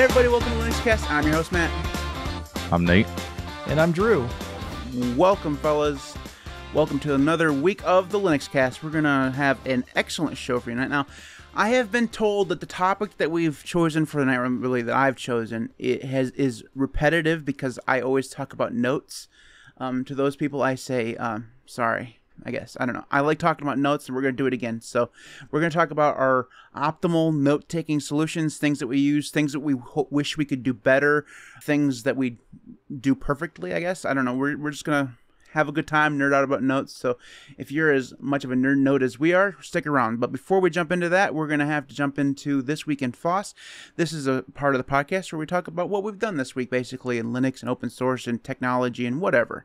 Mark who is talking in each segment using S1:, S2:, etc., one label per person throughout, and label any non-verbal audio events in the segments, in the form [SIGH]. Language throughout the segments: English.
S1: Hey everybody, welcome to LinuxCast. I'm your host Matt.
S2: I'm Nate.
S3: And I'm Drew.
S1: Welcome, fellas. Welcome to another week of the LinuxCast. We're gonna have an excellent show for you tonight. Now, I have been told that the topic that we've chosen for the night, really that I've chosen, it has is repetitive because I always talk about notes. Um, to those people, I say um, sorry. I guess. I don't know. I like talking about notes, and we're going to do it again. So, we're going to talk about our optimal note taking solutions, things that we use, things that we ho- wish we could do better, things that we do perfectly, I guess. I don't know. We're, we're just going to have a good time, nerd out about notes. So if you're as much of a nerd note as we are, stick around. But before we jump into that, we're going to have to jump into This Week in FOSS. This is a part of the podcast where we talk about what we've done this week, basically, in Linux and open source and technology and whatever.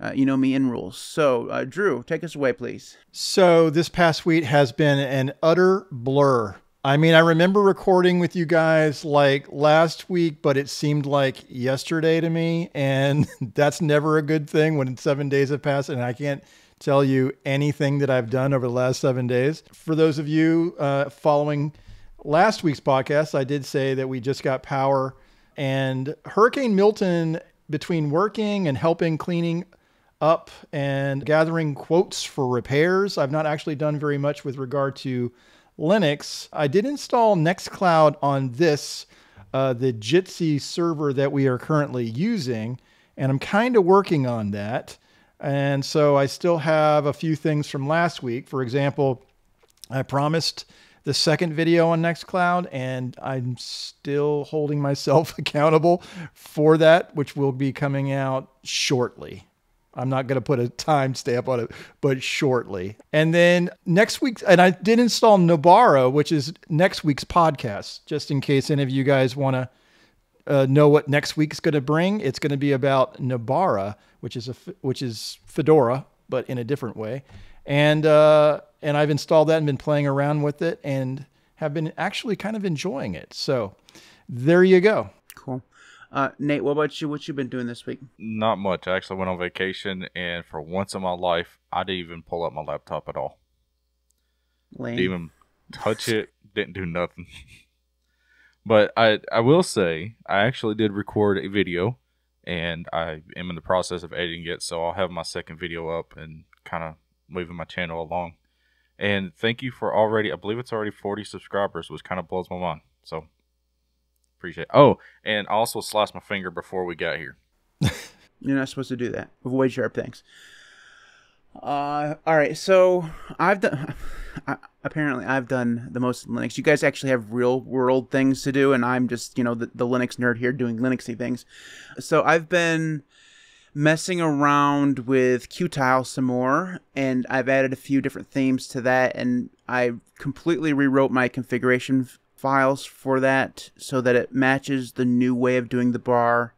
S1: Uh, you know me in rules. So, uh, Drew, take us away, please.
S3: So this past week has been an utter blur I mean, I remember recording with you guys like last week, but it seemed like yesterday to me. And [LAUGHS] that's never a good thing when seven days have passed and I can't tell you anything that I've done over the last seven days. For those of you uh, following last week's podcast, I did say that we just got power and Hurricane Milton, between working and helping cleaning up and gathering quotes for repairs, I've not actually done very much with regard to Linux, I did install Nextcloud on this, uh, the Jitsi server that we are currently using, and I'm kind of working on that. And so I still have a few things from last week. For example, I promised the second video on Nextcloud, and I'm still holding myself [LAUGHS] accountable for that, which will be coming out shortly. I'm not going to put a timestamp on it, but shortly. And then next week, and I did install Nobara, which is next week's podcast, just in case any of you guys want to uh, know what next week's going to bring. It's going to be about Nobara, which is a which is Fedora, but in a different way. And uh, and I've installed that and been playing around with it, and have been actually kind of enjoying it. So there you go.
S1: Cool. Uh, Nate, what about you? What you been doing this week?
S2: Not much. I actually went on vacation, and for once in my life, I didn't even pull up my laptop at all.
S1: Lame.
S2: Didn't even touch it. Didn't do nothing. [LAUGHS] but I, I will say, I actually did record a video, and I am in the process of editing it. So I'll have my second video up and kind of moving my channel along. And thank you for already. I believe it's already 40 subscribers, which kind of blows my mind. So Appreciate. It. Oh, and I also sliced my finger before we got here. [LAUGHS]
S1: You're not supposed to do that. Avoid sharp things. Uh, all right. So I've done. [LAUGHS] apparently, I've done the most Linux. You guys actually have real world things to do, and I'm just you know the, the Linux nerd here doing Linuxy things. So I've been messing around with Qtile some more, and I've added a few different themes to that, and I completely rewrote my configuration files for that so that it matches the new way of doing the bar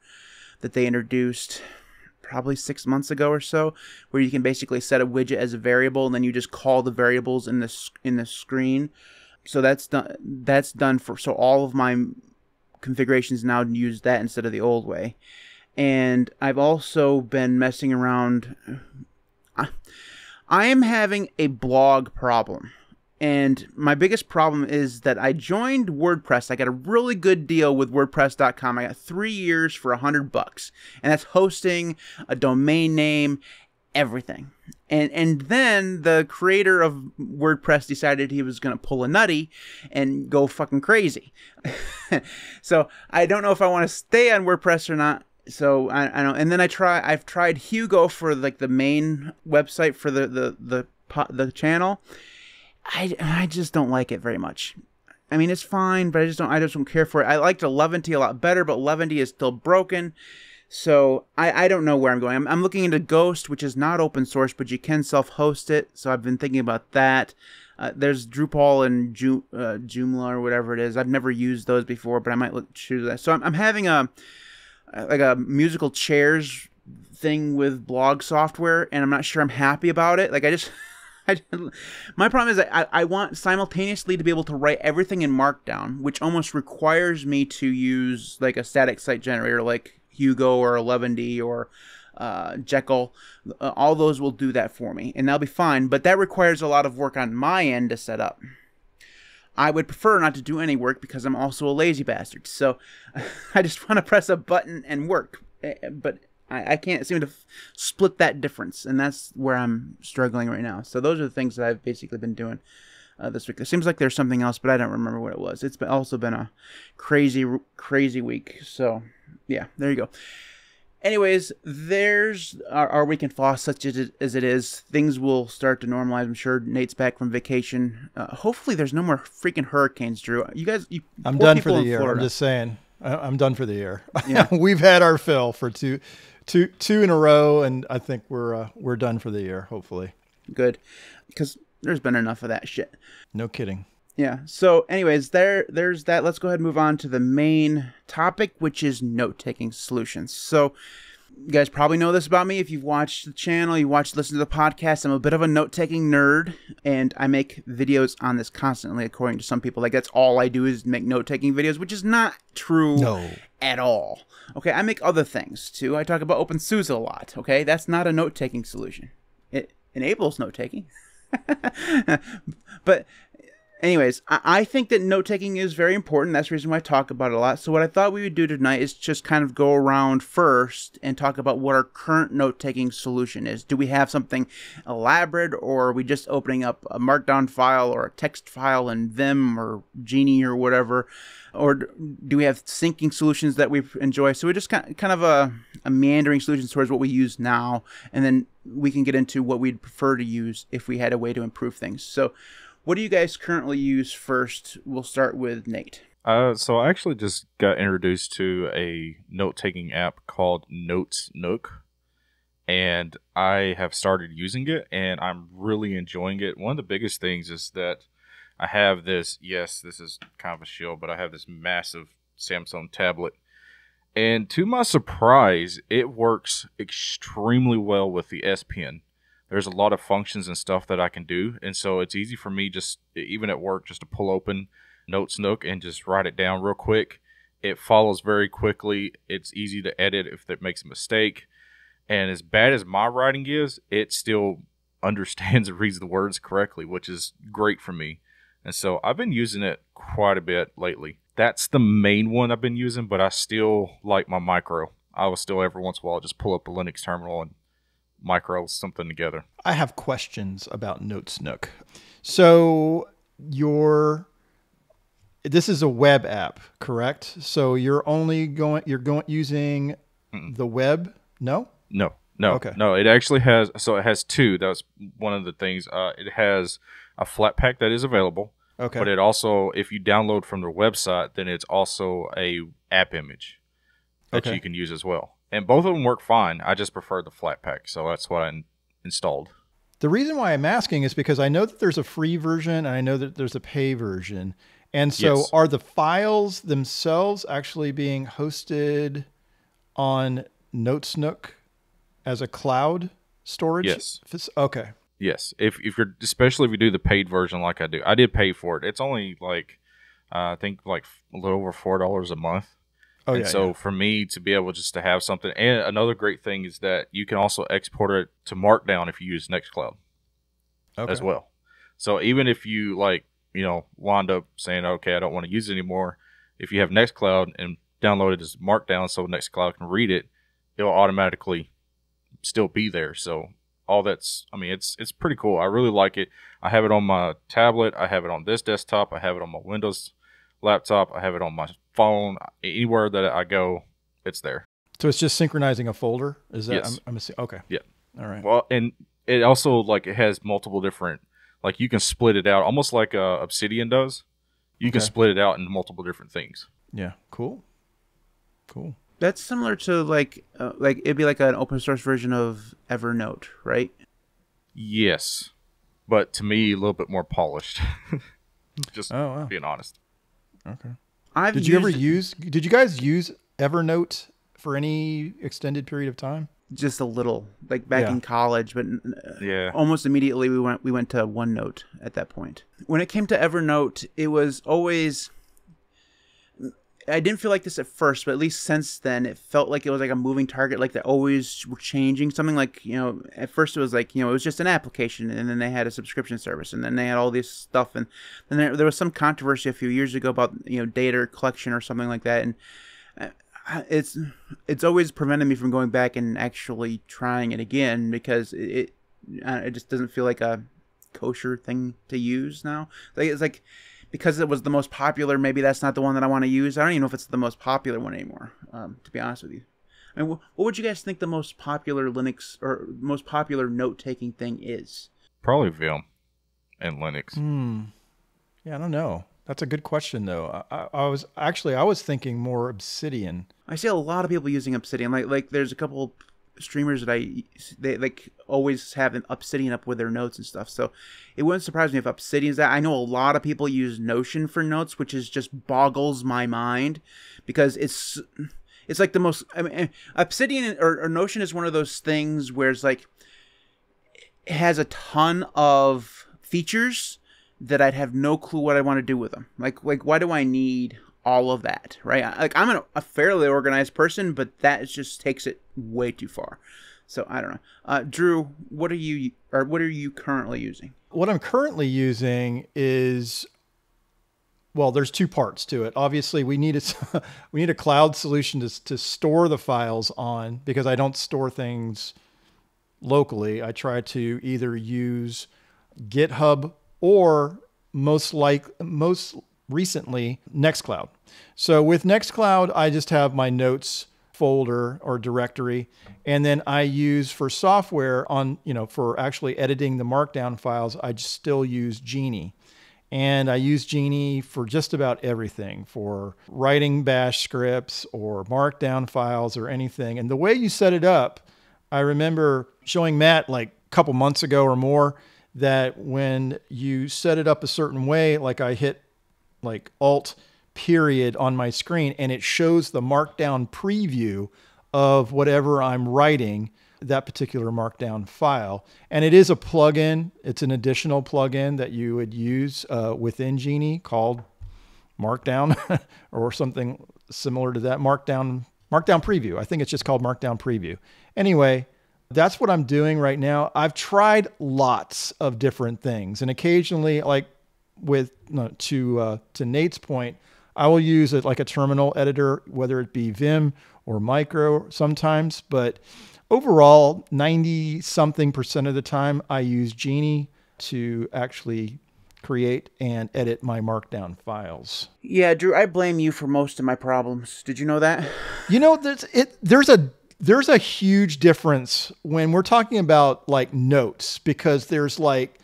S1: that they introduced probably six months ago or so, where you can basically set a widget as a variable and then you just call the variables in the in the screen. So that's done. That's done for. So all of my configurations now use that instead of the old way. And I've also been messing around. I, I am having a blog problem. And my biggest problem is that I joined WordPress. I got a really good deal with WordPress.com. I got three years for a hundred bucks, and that's hosting, a domain name, everything. And and then the creator of WordPress decided he was going to pull a nutty and go fucking crazy. [LAUGHS] so I don't know if I want to stay on WordPress or not. So I, I don't. And then I try. I've tried Hugo for like the main website for the the the the channel I, I just don't like it very much. I mean, it's fine, but I just don't I just don't care for it. I liked Eleventy a lot better, but Eleventy is still broken. So I, I don't know where I'm going. I'm, I'm looking into Ghost, which is not open source, but you can self-host it. So I've been thinking about that. Uh, there's Drupal and Ju- uh, Joomla or whatever it is. I've never used those before, but I might look choose that. So I'm, I'm having a like a musical chairs thing with blog software, and I'm not sure I'm happy about it. Like I just [LAUGHS] my problem is I, I want simultaneously to be able to write everything in Markdown, which almost requires me to use like a static site generator like Hugo or Eleventy or uh, Jekyll. Uh, all those will do that for me, and that'll be fine. But that requires a lot of work on my end to set up. I would prefer not to do any work because I'm also a lazy bastard. So [LAUGHS] I just want to press a button and work. Eh, But I, I can't seem to f- split that difference, and that's where I'm struggling right now. So those are the things that I've basically been doing uh, this week. It seems like there's something else, but I don't remember what it was. It's been, also been a crazy, crazy week. So yeah, there you go. Anyways, there's our, our weekend floss, such as it, as it is. Things will start to normalize. I'm sure Nate's back from vacation. Uh, hopefully, there's no more freaking hurricanes, Drew. You guys, you
S3: I'm done for the year.
S1: Florida.
S3: I'm just saying. I- I'm done for the year.
S1: Yeah. [LAUGHS]
S3: We've had our fill for two, two, two in a row, and I think we're uh, we're done for the year. Hopefully,
S1: good, because there's been enough of that shit.
S3: no kidding.
S1: Yeah. So, anyways, there, there's that. Let's go ahead and move on to the main topic, which is note-taking solutions. So, you guys probably know this about me if you've watched the channel, you watched, listen to the podcast. I'm a bit of a note-taking nerd, and I make videos on this constantly. According to some people, like that's all I do is make note-taking videos, which is not true
S3: No.
S1: at all. Okay, I make other things too. I talk about OpenSUSE a lot. Okay, that's not a note-taking solution. It enables note-taking, [LAUGHS] but anyways, I, I think that note taking is very important. That's the reason why I talk about it a lot. So, what I thought we would do tonight is just kind of go around first and talk about what our current note taking solution is. Do we have something elaborate, or are we just opening up a markdown file or a text file in Vim or Geany or whatever? Or do we have syncing solutions that we enjoy? So, we're just kind of a, a meandering solution towards what we use now, and then we can get into what we'd prefer to use if we had a way to improve things. So, what do you guys currently use first? We'll start with Nate.
S2: Uh, so I actually just got introduced to a note-taking app called Notesnook, and I have started using it, and I'm really enjoying it. One of the biggest things is that I have this. Yes, this is kind of a shill, but I have this massive Samsung tablet, and to my surprise, it works extremely well with the S Pen. There's a lot of functions and stuff that I can do, and so it's easy for me just even at work just to pull open Notesnook and just write it down real quick. It follows very quickly. It's easy to edit if it makes a mistake. And as bad as my writing is, it still [LAUGHS] understands and reads the words correctly, which is great for me. And so I've been using it quite a bit lately. That's the main one I've been using, but I still like my micro. I will still every once in a while just pull up a Linux terminal and micro something together.
S3: I have questions about Notesnook. So your this is a web app, correct? So you're only going you're going using the web? No?
S2: No, no,
S3: Okay.
S2: no. It actually has. So it has two. That's one of the things. Uh, it has a Flatpak that is available,
S3: Okay.
S2: but it also, if you download from their website, then it's also a AppImage that
S3: Okay.
S2: you can use as well. And both of them work fine. I just prefer the Flatpak, so that's what I in- installed.
S3: The reason why I'm asking is because I know that there's a free version and I know that there's a pay version. And so
S2: Yes.
S3: are the files themselves actually being hosted on Notesnook as a cloud storage?
S2: Yes.
S3: Okay.
S2: Yes, if if you're especially if you do the paid version like I do, I did pay for it. It's only like uh, I think like a little over four dollars a month.
S3: Oh
S2: and
S3: yeah.
S2: so
S3: yeah.
S2: for me to be able just to have something, and another great thing is that you can also export it to Markdown if you use Nextcloud
S3: okay.
S2: as well. So even if you like, you know, wind up saying, okay, I don't want to use it anymore, if you have Nextcloud and download it as Markdown so Nextcloud can read it, it'll automatically still be there. So all that's, I mean, it's it's pretty cool. I really like it. I have it on my tablet. I have it on this desktop. I have it on my Windows laptop. I have it on my phone. Anywhere that I go, it's there.
S3: So it's just synchronizing a folder? Is that
S2: Yes.
S3: I'm, I'm assuming, okay.
S2: Yeah.
S3: All right.
S2: Well, and it also like it has multiple different like you can split it out almost like uh, Obsidian does. You can split it out into multiple different things.
S3: Yeah. Cool. Cool.
S1: That's similar to like uh, like it'd be like an open source version of Evernote, right?
S2: Yes, but to me a little bit more polished. [LAUGHS] Just
S3: Oh wow.
S2: being honest.
S3: Okay.
S1: I've
S3: Did you ever use did you guys use Evernote for any extended period of time?
S1: just a little, like back
S3: Yeah.
S1: in college, but
S2: Yeah.
S1: almost immediately we went we went to OneNote at that point. When it came to Evernote, it was always I didn't feel like this at first, but at least since then, it felt like it was like a moving target. Like they're always changing something. Like you know, at first it was like you know it was just an application, and then they had a subscription service, and then they had all this stuff, and then there, there was some controversy a few years ago about you know data collection or something like that, and uh, it's it's always prevented me from going back and actually trying it again because it it, uh, it just doesn't feel like a kosher thing to use now. Like it's like because it was the most popular, maybe that's not the one that I want to use. I don't even know if it's the most popular one anymore. Um, to be honest with you, I mean, what would you guys think the most popular Linux or most popular note taking thing is?
S2: Probably Vim and Linux.
S3: Hmm. Yeah, I don't know. That's a good question, though. I, I, I was actually I was thinking more Obsidian.
S1: I see a lot of people using Obsidian. Like like there's a couple streamers that I they like always have an Obsidian up with their notes and stuff. So it wouldn't surprise me if Obsidian's that. I know a lot of people use Notion for notes, which is just boggles my mind because it's it's like the most. I mean, Obsidian or, or Notion is one of those things where it's like it has a ton of features that I'd have no clue what I want to do with them. Like like why do I need all of that, right? Like I'm an, a fairly organized person, but that just takes it way too far. So I don't know. Uh, Drew, what are you or what are you currently using?
S3: What I'm currently using is well, there's two parts to it. Obviously, we need a [LAUGHS] we need a cloud solution to to store the files on because I don't store things locally. I try to either use GitHub or most like most recently Nextcloud. So with Nextcloud, I just have my notes folder or directory and then I use for software on, you know, for actually editing the markdown files, I just still use Geany. And I use Geany for just about everything for writing bash scripts or markdown files or anything. And the way you set it up, I remember showing Matt like a couple months ago or more that when you set it up a certain way, like I hit like Alt period on my screen and it shows the markdown preview of whatever I'm writing that particular markdown file. And it is a plugin. It's an additional plugin that you would use uh, within Geany called Markdown [LAUGHS] or something similar to that. Markdown Markdown Preview. I think it's just called Markdown Preview. Anyway, that's what I'm doing right now. I've tried lots of different things, and occasionally, like with no, to uh, to Nate's point, I will use it like a terminal editor, whether it be Vim or Micro sometimes. But overall, 90 something percent of the time, I use Geany to actually create and edit my markdown files.
S1: Yeah, Drew, I blame you for most of my problems. Did you know that?
S3: You know, there's it. There's a there's a huge difference when we're talking about like notes because there's like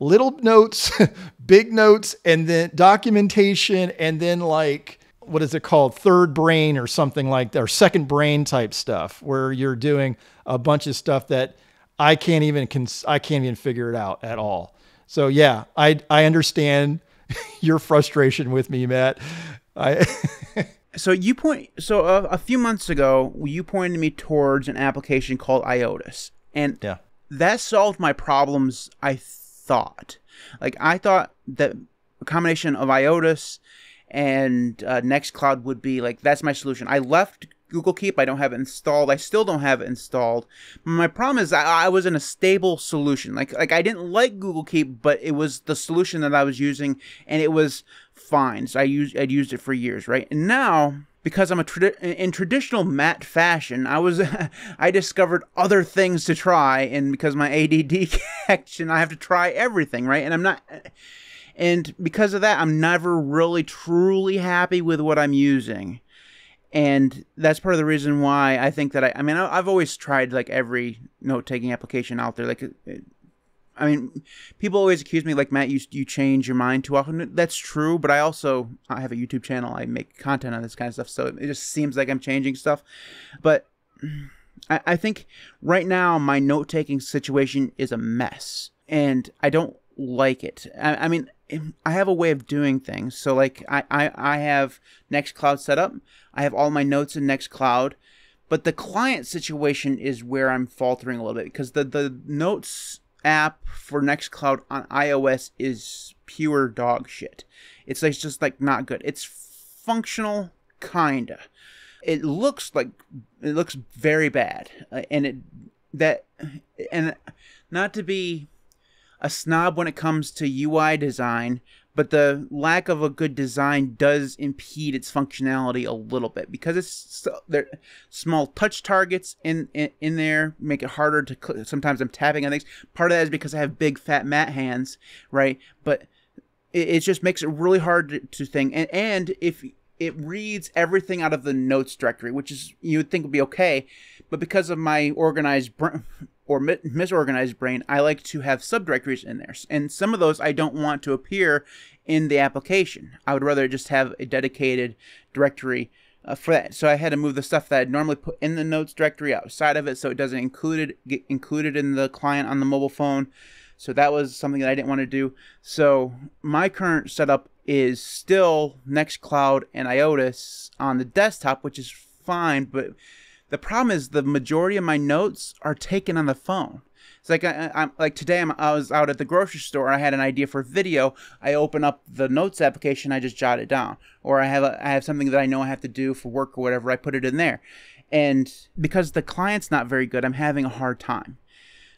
S3: little notes, [LAUGHS] big notes, and then documentation, and then like what is it called third brain or something like that or second brain type stuff where you're doing a bunch of stuff that I can't even cons- I can't even figure it out at all. So yeah, I I understand [LAUGHS] your frustration with me, Matt. I [LAUGHS]
S1: so you point so a, a, few months ago you pointed me towards an application called Iotas and
S3: yeah
S1: that solved my problems i thought. Like i thought that a combination of Iotas and uh, nextcloud would be like that's my solution. I left google keep. I don't have it installed. I still don't have it installed. My problem is I, I was in a stable solution. Like like i didn't like google keep but it was the solution that i was using and it was fine. So I used I'd used it for years, right? And now because I'm a tradi- in traditional Matt fashion, I was [LAUGHS] I discovered other things to try, and because my ADD [LAUGHS] connection, I have to try everything, right? And I'm not, and because of that, I'm never really truly happy with what I'm using, and that's part of the reason why I think that I. I mean, I, have always tried like every note taking application out there, like. It, I mean, people always accuse me like Matt, you you change your mind too often. That's true, but I also I have a YouTube channel. I make content on this kind of stuff, so it just seems like I'm changing stuff. But I, I think right now my note taking situation is a mess, and I don't like it. I, I, mean, I have a way of doing things. So like I, I I have Nextcloud set up. I have all my notes in Nextcloud. But the client situation is where I'm faltering a little bit because the, the notes app for Nextcloud on iOS is pure dog shit. It's like just like not good. It's functional kinda. It looks like it looks very bad, uh, and it that and not to be a snob when it comes to UI design, but the lack of a good design does impede its functionality a little bit because it's so, there small touch targets in, in in there make it harder to click. sometimes I'm tapping on things. Part of that is because I have big fat mat hands, right? But it, it just makes it really hard to, to think and and if it reads everything out of the notes directory, which is you would think would be okay, but because of my organized br- or mi- misorganized brain, I like to have subdirectories in there, and some of those I don't want to appear in the application. I would rather just have a dedicated directory uh, for that. So I had to move the stuff that I'd normally put in the notes directory outside of it, so it doesn't include it, get included in the client on the mobile phone. So that was something that I didn't want to do. So my current setup is still Nextcloud and IOTAS on the desktop, which is fine. But the problem is the majority of my notes are taken on the phone. It's like I, am like today I'm, I was out at the grocery store. I had an idea for a video. I open up the notes application. I just jot it down, or I have a, I have something that I know I have to do for work or whatever. I put it in there, and because the client's not very good, I'm having a hard time.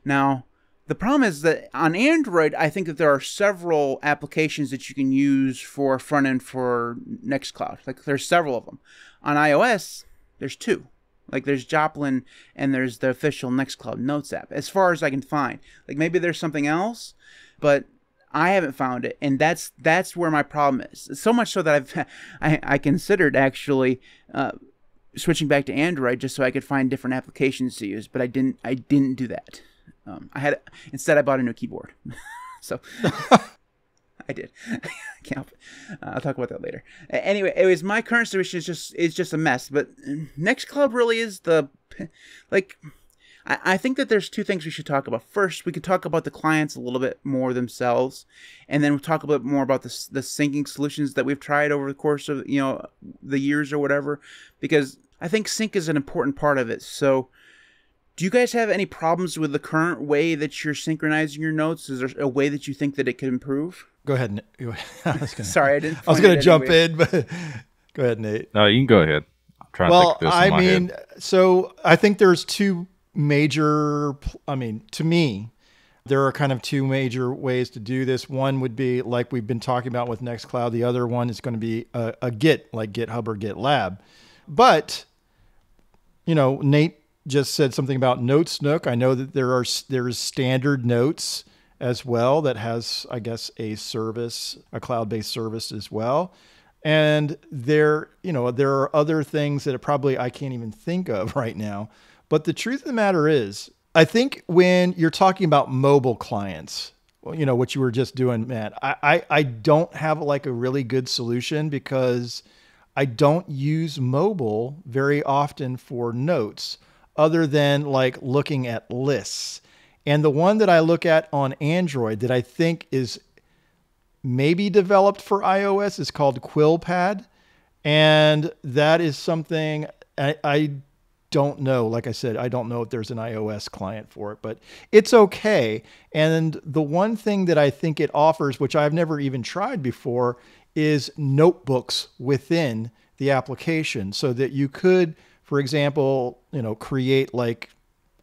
S1: Now the problem is that on Android, I think that there are several applications that you can use for front end for Nextcloud. Like there's several of them. On iOS, there's two. Like there's Joplin and there's the official Nextcloud Notes app. As far as I can find, like maybe there's something else, but I haven't found it, and that's that's where my problem is. So much so that I've [LAUGHS] I, I considered actually uh, switching back to Android just so I could find different applications to use, but I didn't I didn't do that. Um, I had instead I bought a new keyboard, [LAUGHS] so [LAUGHS] I did. [LAUGHS] I can't. Uh, I'll talk about that later. Anyway, it was my current situation is just is just a mess. But Nextcloud really is the like. I, I think that there's two things we should talk about. First, we could talk about the clients a little bit more themselves, and then we'll talk a bit more about the the syncing solutions that we've tried over the course of you know the years or whatever. Because I think sync is an important part of it. So do you guys have any problems with the current way that you're synchronizing your notes? Is there a way that you think that it could improve?
S3: Go ahead. [LAUGHS] I
S1: was gonna, Sorry, I didn't.
S3: I was going to jump in, but [LAUGHS] go ahead, Nate.
S2: No, you can go ahead. I'm trying
S3: well,
S2: to think
S3: I
S2: mean,
S3: head. so I think there's two major. I mean, to me, there are kind of two major ways to do this. One would be like we've been talking about with Nextcloud. The other one is going to be a, a Git, like GitHub or GitLab. But you know, Nate just said something about Notesnook I know that there are there's standard notes as well that has, I guess, a service, a cloud-based service as well. And there, you know, there are other things that probably I can't even think of [LAUGHS] right now. But the truth of the matter is, I think when you're talking about mobile clients, you know, what you were just doing, Matt, I, I, I don't have like a really good solution because I don't use mobile very often for notes other than like looking at lists. And the one that I look at on Android that I think is maybe developed for iOS is called QuillPad. And that is something I, I don't know. Like I said, I don't know if there's an iOS client for it, but it's okay. And the one thing that I think it offers, which I've never even tried before, is notebooks within the application so that you could for example, you know, create like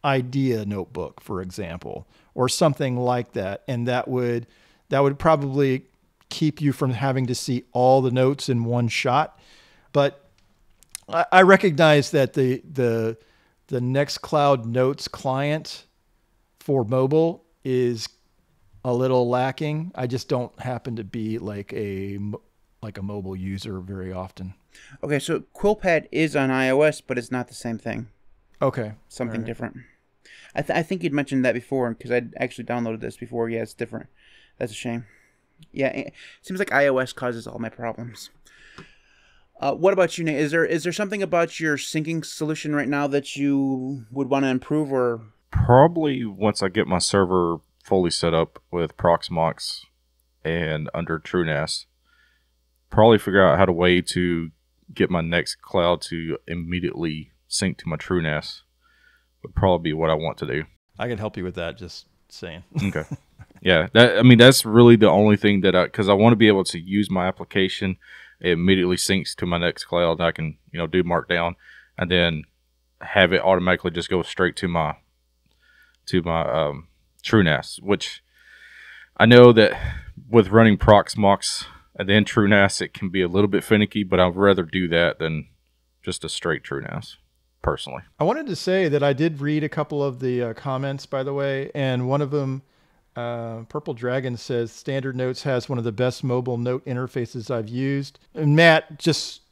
S3: idea notebook, for example, or something like that. And that would that would probably keep you from having to see all the notes in one shot. But I, I recognize that the the the Nextcloud Notes client for mobile is a little lacking. I just don't happen to be like a like a mobile user very often.
S1: Okay, so QuillPad is on iOS, but it's not the same thing.
S3: Okay.
S1: Something right. different. I, th- I think you'd mentioned that before because I'd actually downloaded this before. Yeah, it's different. That's a shame. Yeah, it seems like iOS causes all my problems. Uh, what about you, Nate? Is there is there something about your syncing solution right now that you would want to improve, or
S2: probably once I get my server fully set up with Proxmox and under TrueNAS, probably figure out how to way to get my Nextcloud to immediately sync to my TrueNAS would probably be what I want to do.
S3: I can help you with that. Just saying. [LAUGHS]
S2: okay. Yeah, that I mean that's really the only thing that I because I want to be able to use my application it immediately syncs to my Nextcloud. I can you know do Markdown, and then have it automatically just go straight to my to my um, TrueNAS, which I know that with running Proxmox and then TrueNAS, it can be a little bit finicky, but I'd rather do that than just a straight TrueNAS, personally.
S3: I wanted to say that I did read a couple of the uh, comments, by the way, and one of them, uh, Purple Dragon says, Standard Notes has one of the best mobile note interfaces I've used. And Matt, just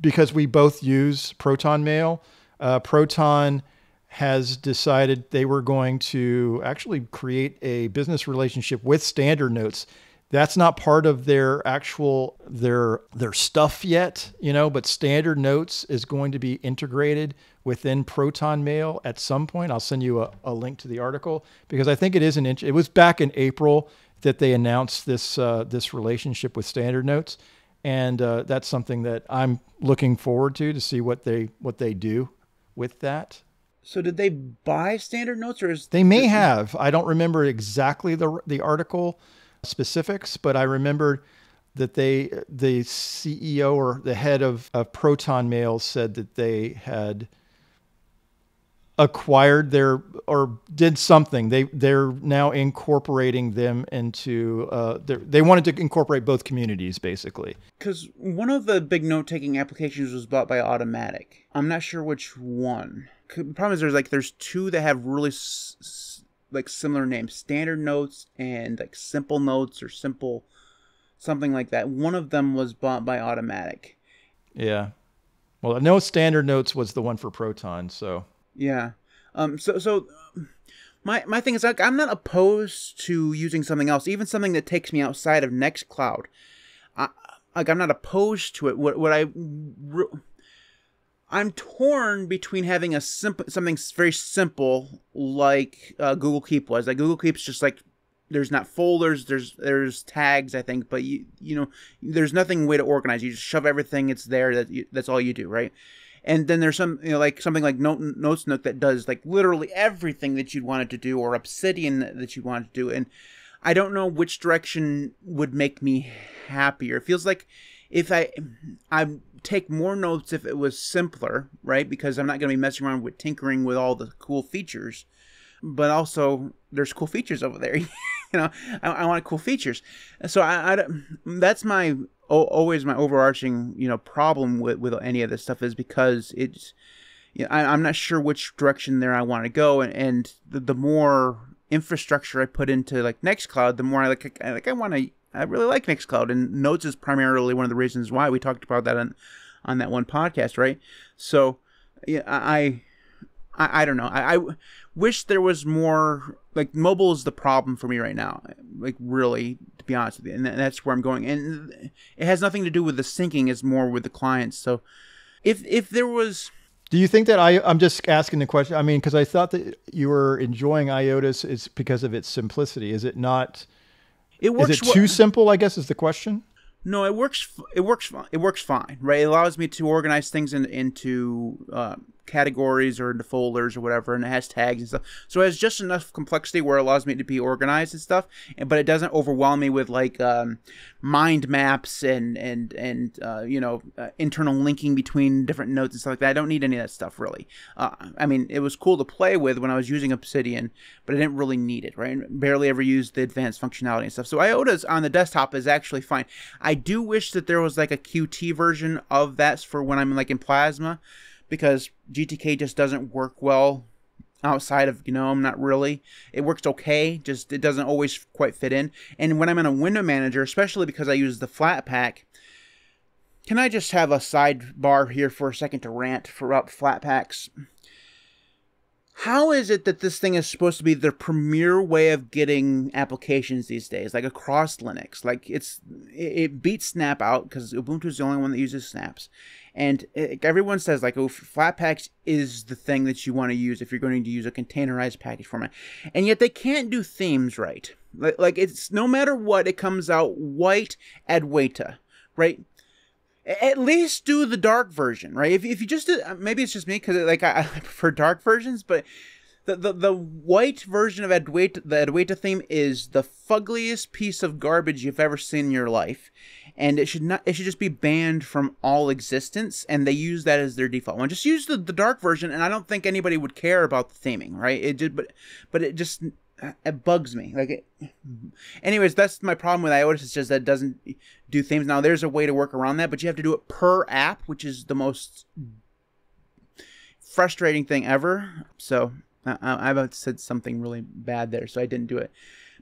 S3: because we both use Proton Mail, uh, Proton has decided they were going to actually create a business relationship with Standard Notes. That's not part of their actual their their stuff yet, you know, but Standard Notes is going to be integrated within Proton Mail at some point. I'll send you a, a link to the article because I think it is an inch. It was back in April that they announced this uh, this relationship with Standard Notes, and uh, that's something that I'm looking forward to to see what they what they do with that.
S1: So did they buy standard notes or is
S3: They may have. I don't remember exactly the the article specifics, but I remember that they the CEO or the head of, of Proton Mail said that they had acquired their or did something. They they're now incorporating them into uh, they wanted to incorporate both communities basically.
S1: Because one of the big note taking applications was bought by Automattic. I'm not sure which one. The problem is there's like there's two that have really s- like similar names, Standard Notes and like Simple Notes or Simple something like that. One of them was bought by Automattic.
S3: Yeah. Well, I know Standard Notes was the one for Proton, so
S1: yeah. Um. So so. My, my thing is like I'm not opposed to using something else, even something that takes me outside of Nextcloud. I, like I'm not opposed to it. What what I I'm torn between having a simple something very simple like uh, Google Keep was. Like Google Keep's just like there's not folders, there's there's tags I think, but you you know there's nothing way to organize. You just shove everything. It's there. That you, that's all you do, right? and then there's some you know like something like Note, Notesnook that does like literally everything that you'd want it to do, or Obsidian that you'd want to do, and I don't know which direction would make me happier. It feels like if I I take more notes if it was simpler, right? Because I'm not going to be messing around with tinkering with all the cool features, but also there's cool features over there. [LAUGHS] you know, I, I want cool features, so I, I that's my always my overarching you know problem with with any of this stuff is because it's you know, I, am not sure which direction there I want to go, and, and the, the more infrastructure I put into like Nextcloud, the more I like I, like I want to I really like Nextcloud, and Notes is primarily one of the reasons why we talked about that on on that one podcast, right? So yeah, I I, I don't know. I, I wish there was more like mobile is the problem for me right now. Like really, to be honest with you, and that's where I'm going. And it has nothing to do with the syncing; it's more with the clients. So, if if there was,
S3: do you think that I? I'm just asking the question. I mean, because I thought that you were enjoying IOTAS is because of its simplicity. Is it not? It works. Is it too simple? I guess is the question.
S1: No, it works. It works. fine. It works fine, right? It allows me to organize things in, into uh, categories or into folders or whatever, and it has tags and stuff. So it has just enough complexity where it allows me to be organized and stuff, but it doesn't overwhelm me with like um, mind maps and and and uh, you know uh, internal linking between different notes and stuff like that. I don't need any of that stuff really. Uh, I mean, it was cool to play with when I was using Obsidian, but I didn't really need it. Right, barely ever used the advanced functionality and stuff. So IOTAS on the desktop is actually fine. I do wish that there was like a Qt version of that for when I'm like in Plasma because GTK just doesn't work well outside of GNOME, not really. It works okay, just it doesn't always quite fit in. And when I'm in a window manager, especially because I use the Flatpak, can I just have a sidebar here for a second to rant for up Flatpaks? How is it that this thing is supposed to be the premier way of getting applications these days, like across Linux? Like it's it beats Snap out because Ubuntu is the only one that uses snaps, and eh, it, everyone says like, oh, Flatpaks is the thing that you want to use if you're going to use a containerized package format. And yet they can't do themes right. Like, like it's no matter what, it comes out white Adwaita, right? At least do the dark version, right? If, if you just did, uh, maybe it's just me because like I, [LAUGHS] I prefer dark versions, but the, the the white version of Adwaita, the Adwaita theme is the fuggliest piece of garbage you've ever seen in your life, and it should not. It should just be banned from all existence. And they use that as their default one. Just use the, the dark version, and I don't think anybody would care about the theming, right? It did, but but it just it bugs me. Like, it, anyways, that's my problem with iOS. It's just that it doesn't do themes. Now, there's a way to work around that, but you have to do it per app, which is the most frustrating thing ever. So I, I've said something really bad there, so I didn't do it.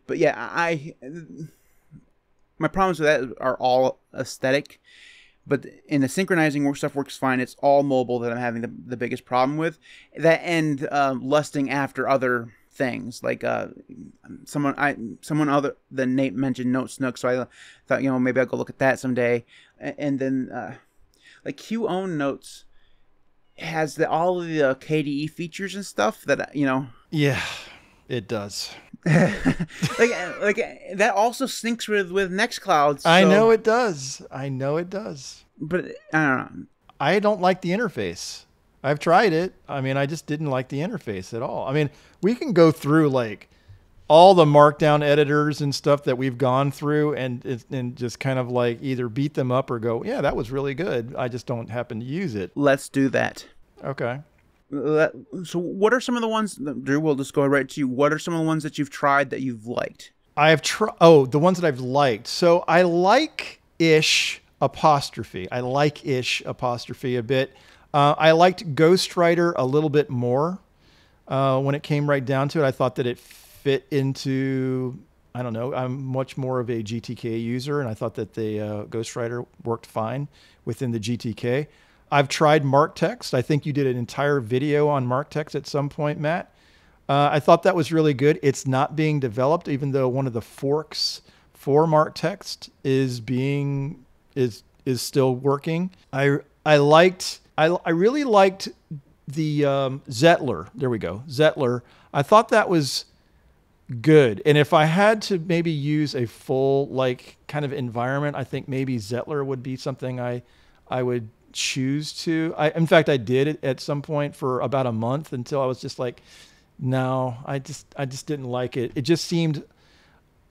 S1: But yeah, I my problems with that are all aesthetic. But in the synchronizing work stuff works fine. It's all mobile that I'm having the, the biggest problem with. That and um, lusting after other things like uh someone i someone other than nate mentioned Notesnook so i thought you know maybe i'll go look at that someday and then uh like QOwnNotes has the all of the uh, KDE features and stuff that you know.
S3: Yeah, it does. [LAUGHS]
S1: like like that also syncs with with Nextcloud. So.
S3: I know it does. I know it does.
S1: But I don't know.
S3: I don't like the interface. I've tried it. I mean, I just didn't like the interface at all. I mean, we can go through like all the markdown editors and stuff that we've gone through and and just kind of like either beat them up or go, yeah, that was really good. I just don't happen to use it.
S1: Let's do that.
S3: Okay.
S1: So, what are some of the ones, Drew? We'll just go right to you. What are some of the ones that you've tried that you've liked?
S3: I have tried. Oh, the ones that I've liked. So I like ish apostrophe. I like ish apostrophe a bit. Uh, I liked Ghostwriter a little bit more uh, when it came right down to it. I thought that it fit into I don't know. I'm much more of a GTK user, and I thought that the uh, Ghostwriter worked fine within the GTK. I've tried MarkText. I think you did an entire video on MarkText at some point, Matt. Uh, I thought that was really good. It's not being developed, even though one of the forks for MarkText is being is is still working. I I liked I I really liked the um, Zettlr. There we go, Zettlr. I thought that was good. And if I had to maybe use a full like kind of environment, I think maybe Zettlr would be something I I would choose to. I in fact I did it at some point for about a month until I was just like no, I just I just didn't like it. It just seemed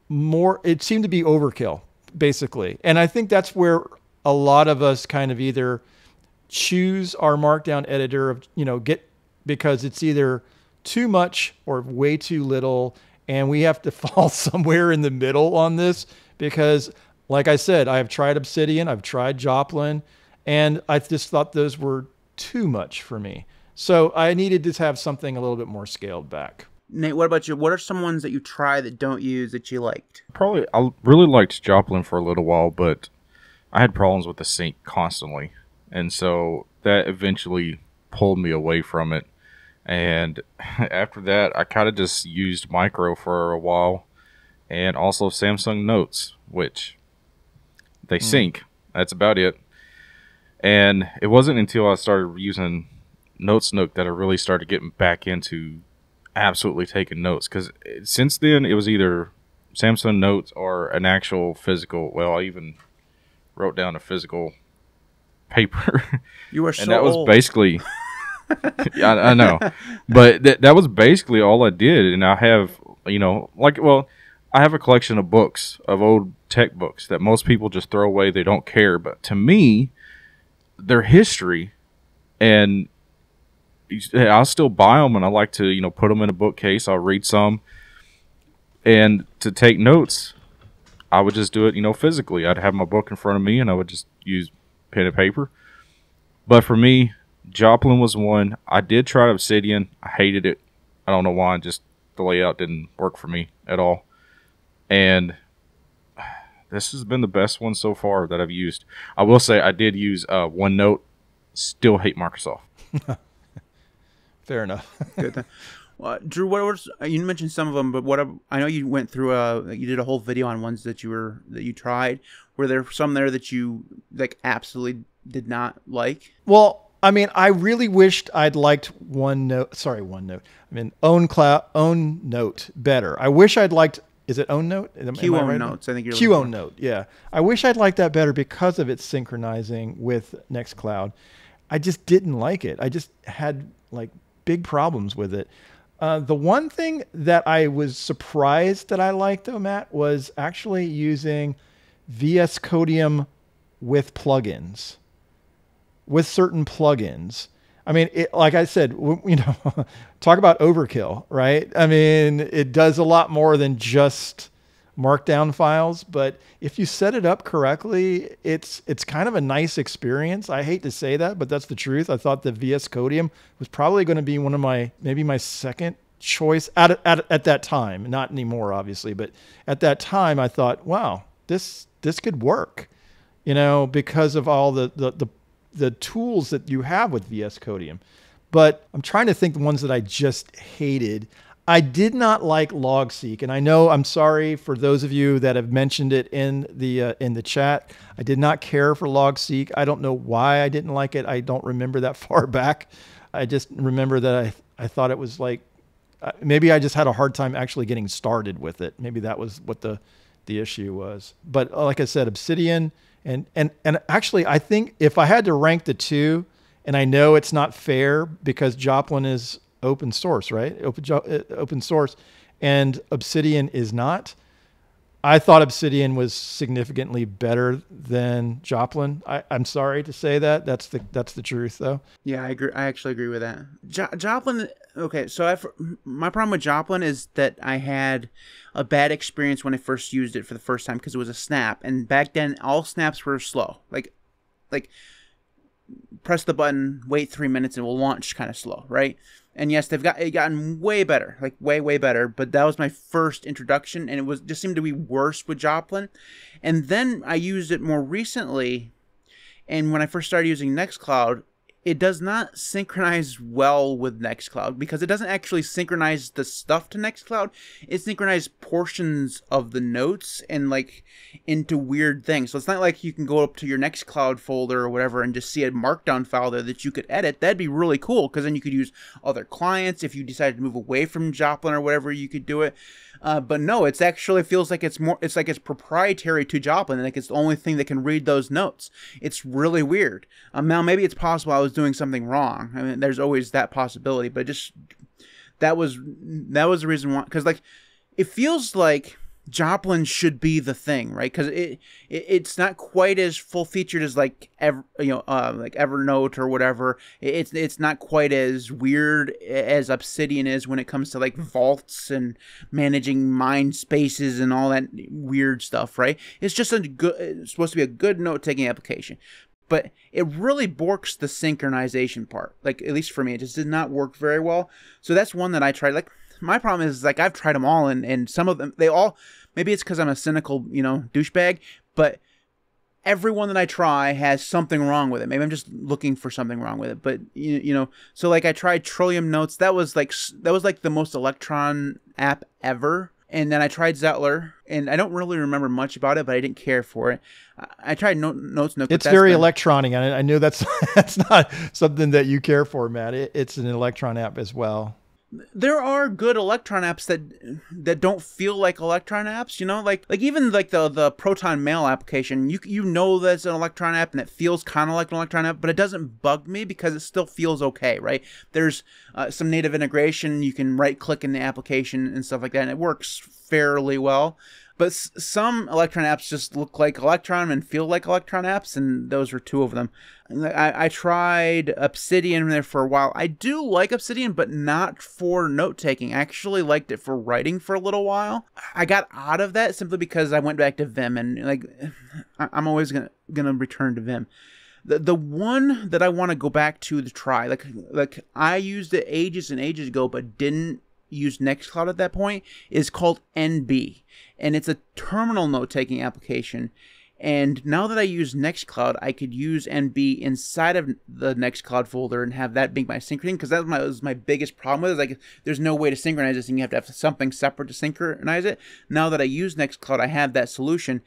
S3: more it seemed to be overkill basically. And I think that's where a lot of us kind of either choose our markdown editor of, you know, get because it's either too much or way too little and we have to [LAUGHS] fall somewhere in the middle on this because, like I said, I have tried Obsidian, I've tried Joplin, and I just thought those were too much for me. So I needed to have something a little bit more scaled back.
S1: Nate, what about you? What are some ones that you try that don't use that you liked?
S2: Probably, I really liked Joplin for a little while, but I had problems with the sync constantly, and so that eventually pulled me away from it. And [LAUGHS] after that, I kind of just used Micro for a while and also Samsung Notes, which they mm. sync. That's about it. And it wasn't until I started using Notesnook that I really started getting back into absolutely taking notes. Because since then, it was either Samsung Notes or an actual physical. Well, I even wrote down a physical paper.
S1: You were so [LAUGHS]
S2: and that was
S1: old.
S2: basically [LAUGHS] yeah, I, I, know, but th- that was basically all I did, and I have you know like well, I have a collection of books of old tech books that most people just throw away. They don't care, but to me, they're history, and I'll still buy them, and I like to you know put them in a bookcase. I'll read some, and to take notes, I would just do it you know physically. I'd have my book in front of me, and I would just use pen and paper. But for me, Joplin was one. I did try Obsidian. I hated it. I don't know why. Just the layout didn't work for me at all. And this has been the best one so far that I've used. I will say I did use uh, OneNote. Still hate Microsoft. [LAUGHS]
S3: Fair enough.
S1: Drew, what was uh, you mentioned some of them, but what I know you went through uh, a you did a whole video on ones that you were that you tried. Were there some there that you like absolutely did not like?
S3: Well, I mean, I really wished I'd liked one note. Sorry, one note. I mean, Own Cloud, Own Note better. I wish I'd liked. Is it Own Note? Am,
S1: Q Own right? Notes. I think you're
S3: Q Own Note. Yeah, I wish I'd liked that better because of its synchronizing with Nextcloud. I just didn't like it. I just had like big problems with it. Uh, the one thing that I was surprised that I liked, though, Matt, was actually using VSCodium with plugins, with certain plugins. I mean, it, like I said, [LAUGHS] you know, talk about overkill, right? I mean, it does a lot more than just markdown files, but if you set it up correctly, it's it's kind of a nice experience. I hate to say that, but that's the truth. I thought the VS Codium was probably going to be one of my maybe my second choice at, at at that time, not anymore obviously, but at that time I thought, wow, this this could work. You know, because of all the the the, the tools that you have with VS Codium. But I'm trying to think the ones that I just hated. I did not like LogSeq, and I know I'm sorry for those of you that have mentioned it in the uh, in the chat. I did not care for LogSeq. I don't know why I didn't like it. I don't remember that [LAUGHS] far back. I just remember that I I thought it was like uh, maybe I just had a hard time actually getting started with it. Maybe that was what the the issue was. But uh, like I said, Obsidian and and and actually, I think if I had to rank the two, and I know it's not fair because Joplin is open source, right? Open uh, open source, and Obsidian is not. I thought Obsidian was significantly better than Joplin. I, am sorry to say that. That's the that's the truth, though.
S1: Yeah, I agree. I actually agree with that. Jo- Joplin. Okay, so I've, my problem with Joplin is that I had a bad experience when I first used it for the first time because it was a snap, and back then all snaps were slow. Like, like press the button, wait three minutes, and it will launch kind of slow, right? And yes, they've got it gotten way better, like way way better. But that was my first introduction, and it was just seemed to be worse with Joplin. And then I used it more recently, and when I first started using Nextcloud, it does not synchronize well with Nextcloud because it doesn't actually synchronize the stuff to Nextcloud. It synchronizes portions of the notes and like into weird things. So it's not like you can go up to your Nextcloud folder or whatever and just see a markdown file there that you could edit. That'd be really cool because then you could use other clients. If you decided to move away from Joplin or whatever, you could do it. Uh, but no, it's actually feels like it's more. It's like it's proprietary to Joplin, and like it's the only thing that can read those notes. It's really weird. Um, now maybe it's possible I was doing something wrong. I mean, there's always that possibility, but just that was that was the reason why. Because like, it feels like Joplin should be the thing, right? Because it, it, it's not quite as full featured as like ever you know uh, like Evernote or whatever. It's it's not quite as weird as Obsidian is when it comes to like vaults and managing mind spaces and all that weird stuff, right? It's just a good. It's supposed to be a good note taking application, but it really borks the synchronization part. Like at least for me, it just did not work very well. So that's one that I tried. Like my problem is like I've tried them all, and and some of them they all maybe it's because I'm a cynical you know douchebag, but everyone that I try has something wrong with it. Maybe I'm just looking for something wrong with it, but you, you know, so like I tried Trilium Notes. That was like that was like the most Electron app ever. And then I tried Zettlr, and I don't really remember much about it, but I didn't care for it. I, tried no, Notesnook.
S3: It's very been... electronic, and I, knew that's [LAUGHS] that's not something that you care for, Matt. It, it's an Electron app as well
S1: there are good electron apps that that don't feel like electron apps you know? Like like even like the the proton mail application you you know that's an electron app and it feels kind of like an electron app but it doesn't bug me because it still feels okay right? There's uh, some native integration you can right click in the application and stuff like that and it works fairly well. But some Electron apps just look like Electron and feel like Electron apps, and those were two of them. I, I tried Obsidian there for a while. I do like Obsidian, but not for note taking. I actually liked it for writing for a little while. I got out of that simply because I went back to Vim, and like [SIGHS] I'm always gonna gonna return to Vim the the one that I want to go back to to try, like like I used it ages and ages ago, but didn't use Nextcloud at that point, is called NB and it's a terminal note taking application. And now that I use Nextcloud, I could use NB inside of the Nextcloud folder and have that being my synchrony because that was my, was my biggest problem with it. Like, there's no way to synchronize this, and you have to have something separate to synchronize it. Now that I use Nextcloud, I have that solution,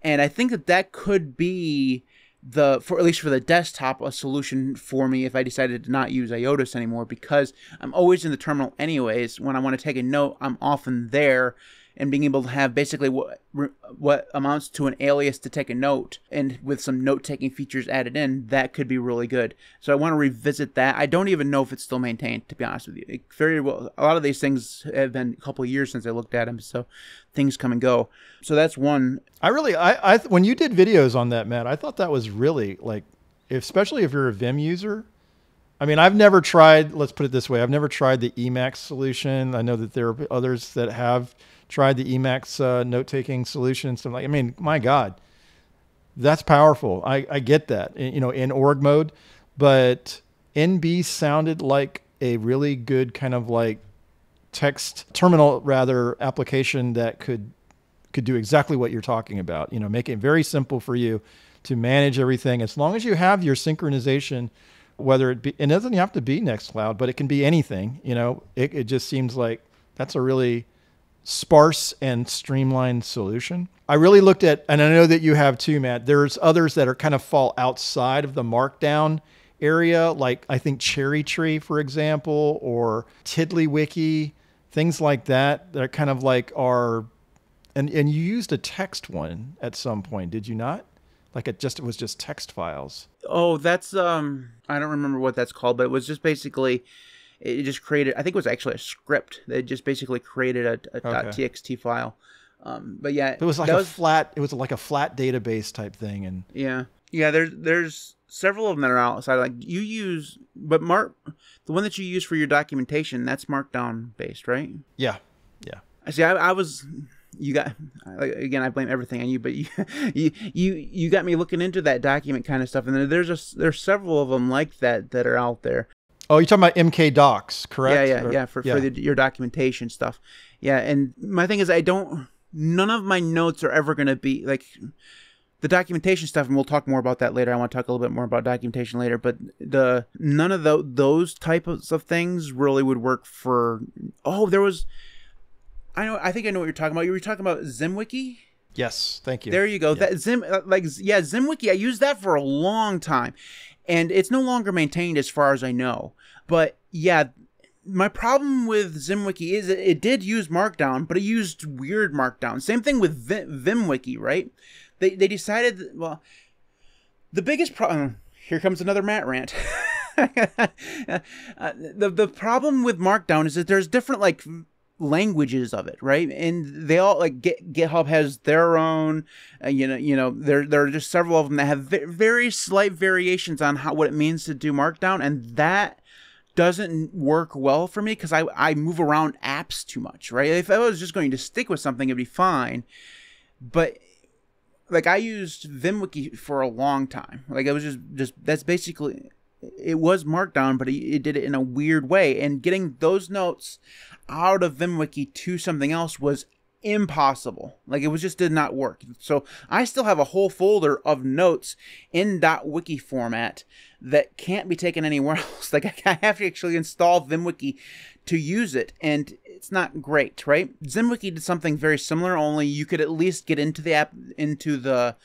S1: and I think that that could be the for at least for the desktop a solution for me if I decided to not use IOTAS anymore because I'm always in the terminal anyways. When I want to take a note, I'm often there and being able to have basically what what amounts to an alias to take a note and with some note taking features added in that could be really good. So i want to revisit that. I don't even know if it's still maintained to be honest with you. It very well a lot of these things have been a couple years since i looked at them so things come and go. So that's one.
S3: I really i i when you did videos on that matt i thought that was really like especially if you're a vim user I mean, I've never tried, let's put it this way, I've never tried the Emacs solution. I know that there are others that have tried the Emacs uh, note taking solution. Something like, I mean, my God, that's powerful. I, I get that, you know, in org mode, but NB sounded like a really good kind of like text terminal rather application that could could do exactly what you're talking about. You know, make it very simple for you to manage everything as long as you have your synchronization whether it be, it doesn't have to be Nextcloud, but it can be anything. You know, it, it just seems like that's a really sparse and streamlined solution. I really looked at, and I know that you have too, Matt. There's others that are kind of fall outside of the Markdown area, like I think Cherry Tree, for example, or TiddlyWiki, things like that. That are kind of like are, and and you used a text one at some point, did you not? Like it just it was just text files.
S1: Oh, that's um I don't remember what that's called, but it was just basically it just created I think it was actually a script that just basically created a, a okay. .txt file. Um, but yeah,
S3: it was like a was, flat. It was like a flat database type thing, and
S1: yeah, yeah. There's there's several of them that are outside. Like you use, but Mark, the one that you use for your documentation, that's Markdown based, right?
S3: Yeah, yeah.
S1: I see. I, I was you got again i blame everything on you but you [LAUGHS] you you you got me looking into that document kind of stuff and there's a there's several of them like that that are out there.
S3: Oh you're talking about mk docs correct?
S1: Yeah yeah or, yeah for, yeah. for the, your documentation stuff. Yeah and my thing is i don't none of my notes are ever going to be like the documentation stuff and we'll talk more about that later. I want to talk a little bit more about documentation later but the none of the, those types of things really would work for oh there was I know. I think I know what you're talking about. You were talking about ZimWiki.
S3: Yes, thank you.
S1: There you go. Yeah. That Zim, uh, like yeah, ZimWiki. I used that for a long time, and it's no longer maintained as far as I know. But yeah, my problem with ZimWiki is it, it did use Markdown, but it used weird Markdown. Same thing with Vim, VimWiki, right? They they decided that, well, the biggest problem. Here comes another Matt rant. [LAUGHS] uh, the the problem with Markdown is that there's different like languages of it, right? And they all like Get, GitHub has their own, uh, you know, you know, there there are just several of them that have very slight variations on how what it means to do Markdown, and that doesn't work well for me because I I move around apps too much, right? If I was just going to stick with something, it'd be fine, but like I used VimWiki for a long time. Like it was just just that's basically it was Markdown, but it did it in a weird way. And getting those notes out of VimWiki to something else was impossible. Like it was just did not work. So I still have a whole folder of notes in dot .wiki format that can't be taken anywhere [LAUGHS] else. Like I have to actually install VimWiki to use it, and it's not great, right? ZimWiki did something very similar, only you could at least get into the app into the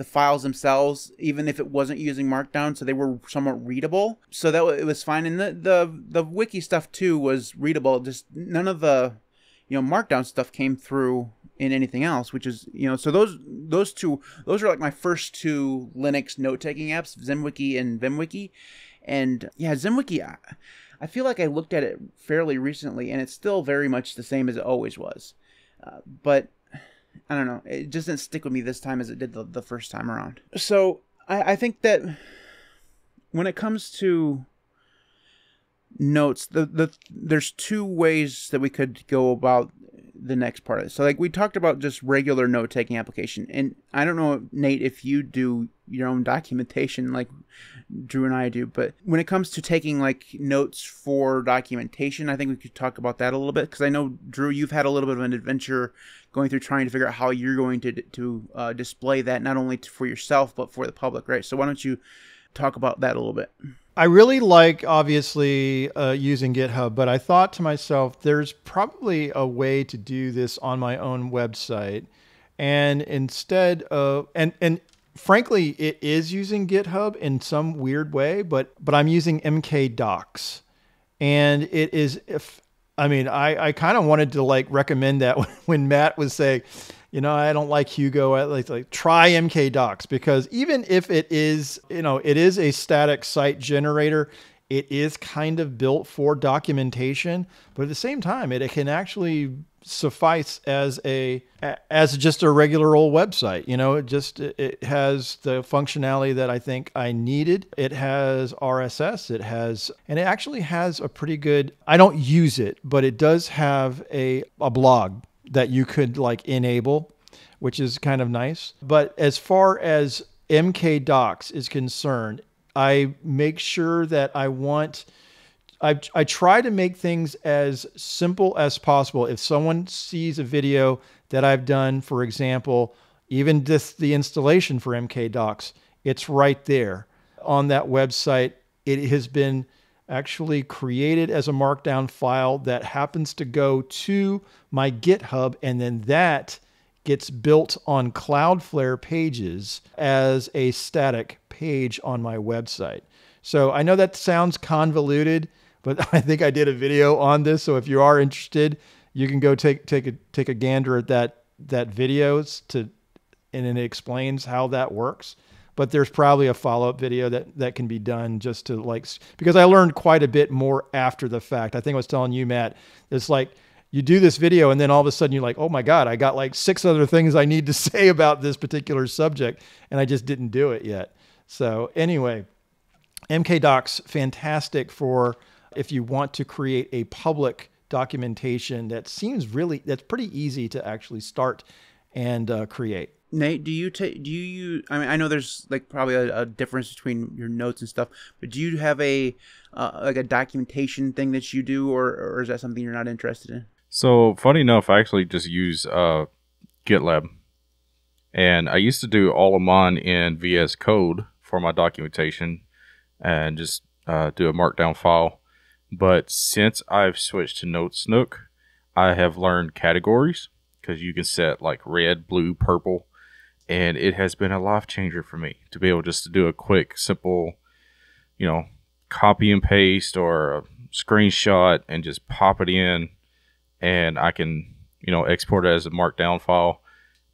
S1: the files themselves, even if it wasn't using Markdown, so they were somewhat readable. So that it was fine, and the the the wiki stuff too was readable. Just none of the you know Markdown stuff came through in anything else, which is you know so those those two those are like my first two Linux note taking apps, ZimWiki and VimWiki, and yeah, ZimWiki. I, I feel like I looked at it fairly recently, and it's still very much the same as it always was. Uh, but I don't know. It just didn't stick with me this time as it did the, the first time around. So I, I think that when it comes to notes, the, the there's two ways that we could go about the next part of this. So like we talked about just regular note taking application. And I don't know Nate if you do your own documentation like Drew and I do, but when it comes to taking like notes for documentation, I think we could talk about that a little bit because I know Drew you've had a little bit of an adventure going through trying to figure out how you're going to to uh, display that not only for yourself but for the public, right? So why don't you talk about that a little bit?
S3: I really like obviously uh, using GitHub, but I thought to myself, there's probably a way to do this on my own website, and instead of and and frankly, it is using GitHub in some weird way, but but I'm using MK Docs, and it is if I mean, I, I kind of wanted to like recommend that [LAUGHS] when Matt was saying, you know, I don't like Hugo. I like, like try MK Docs because even if it is, you know, it is a static site generator, it is kind of built for documentation, but at the same time, it, it can actually suffice as a as just a regular old website you know it just it has the functionality that i think i needed. It has rss it has and it actually has a pretty good i don't use it but it does have a a blog that you could like enable which is kind of nice. But as far as mk docs is concerned i make sure that i want I, I try to make things as simple as possible. If someone sees a video that I've done, for example, even just the installation for MK Docs, it's right there on that website. It has been actually created as a markdown file that happens to go to my GitHub, and then that gets built on Cloudflare pages as a static page on my website. So I know that sounds convoluted but [LAUGHS] I think I did a video on this. So if you are interested, you can go take take a take a gander at that that videos to and it explains how that works. But there's probably a follow up video that that can be done just to like because I learned quite a bit more after the fact. I think I was telling you, Matt, it's like you do this video and then all of a sudden you're like, oh my God, I got like six other things I need to [LAUGHS] say about this particular subject, and I just didn't do it yet. So anyway, MK Docs fantastic for if you want to create a public documentation that seems really that's pretty easy to actually start and uh, create.
S1: Nate, do you take? Do you use? I mean, I know there's like probably a, a, difference between your notes and stuff, but do you have a uh, like a documentation thing that you do, or or is that something you're not interested in?
S2: So funny enough, I actually just use uh, GitLab, and I used to do all of mine in VS Code for my documentation, and just uh, do a Markdown file. But since I've switched to Notes Notesnook, I have learned categories because you can set like red, blue, purple, and it has been a life changer for me to be able just to do a quick, simple, you know, copy and paste or a screenshot and just pop it in, and I can, you know, export it as a markdown file,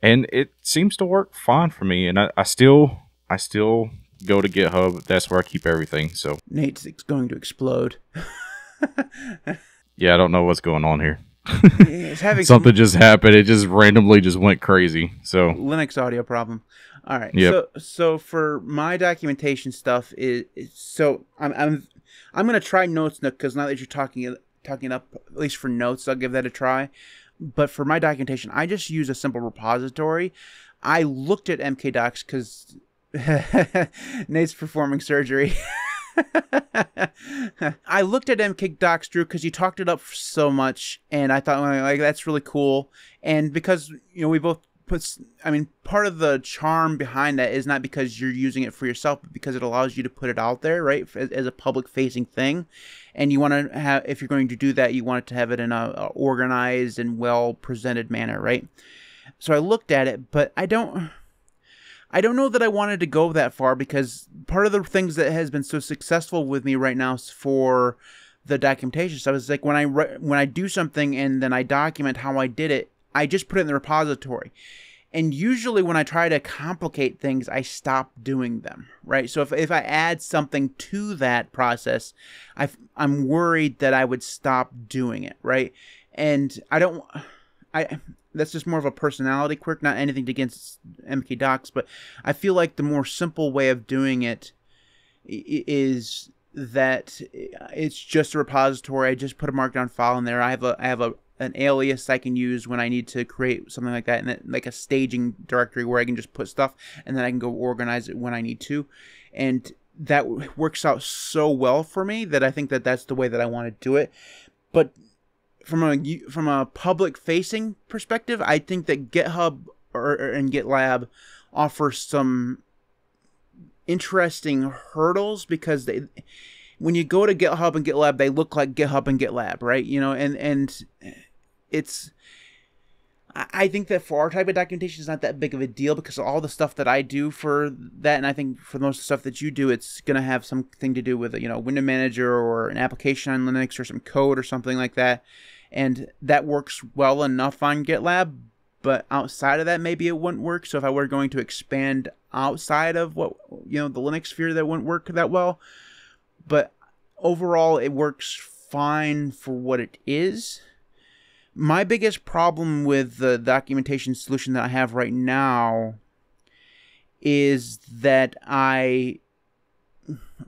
S2: and it seems to work fine for me. And I, I still, I still go to GitHub. That's where I keep everything. So
S1: Nate's going to explode. [LAUGHS] [LAUGHS]
S2: yeah, I don't know what's going on here. [LAUGHS] Something some... just happened. It just randomly just went crazy. So
S1: Linux audio problem. All right. Yep. So so for my documentation stuff is, so I'm I'm I'm gonna try Notesnook because now that you're talking talking up at least for notes, I'll give that a try. But for my documentation, I just use a simple repository. I looked at MKDocs because [LAUGHS] Nate's performing surgery. [LAUGHS] I looked at MK Docs, Drew, because you talked it up so much, and I thought oh, like that's really cool. And because you know we both put, I mean, part of the charm behind that is not because you're using it for yourself, but because it allows you to put it out there, right, as, as a public-facing thing. And you want to have, if you're going to do that, you want it to have it in a, a organized and well-presented manner, right? So I looked at it, but I don't. I don't know that I wanted to go that far because part of the things that has been so successful with me right now for the documentation stuff is like when I when I do something and then I document how I did it, I just put it in the repository. And usually when I try to complicate things, I stop doing them, right? So if, if I add something to that process, i I'm worried that I would stop doing it, right? And I don't, I, that's just more of a personality quirk, not anything against MK Docs, but I feel like the more simple way of doing it is that it's just a repository. I just put a markdown file in there. I have a I have a an alias I can use when I need to create something like that, and like a staging directory where I can just put stuff, and then I can go organize it when I need to, and that works out so well for me that I think that that's the way that I want to do it. But from a from a public facing perspective, I think that GitHub or, and GitLab offer some interesting hurdles because they when you go to GitHub and GitLab, they look like GitHub and GitLab, right? You know, and and it's I think that for our type of documentation is not that big of a deal because all the stuff that I do for that, and I think for most of the stuff that you do, it's gonna have something to do with you know window manager or an application on Linux or some code or something like that and that works well enough on GitLab. But outside of that, maybe it wouldn't work. So if I were going to expand outside of what you know the Linux sphere, that wouldn't work that well. But overall, it works fine for what it is. My biggest problem with the documentation solution that I have right now is that I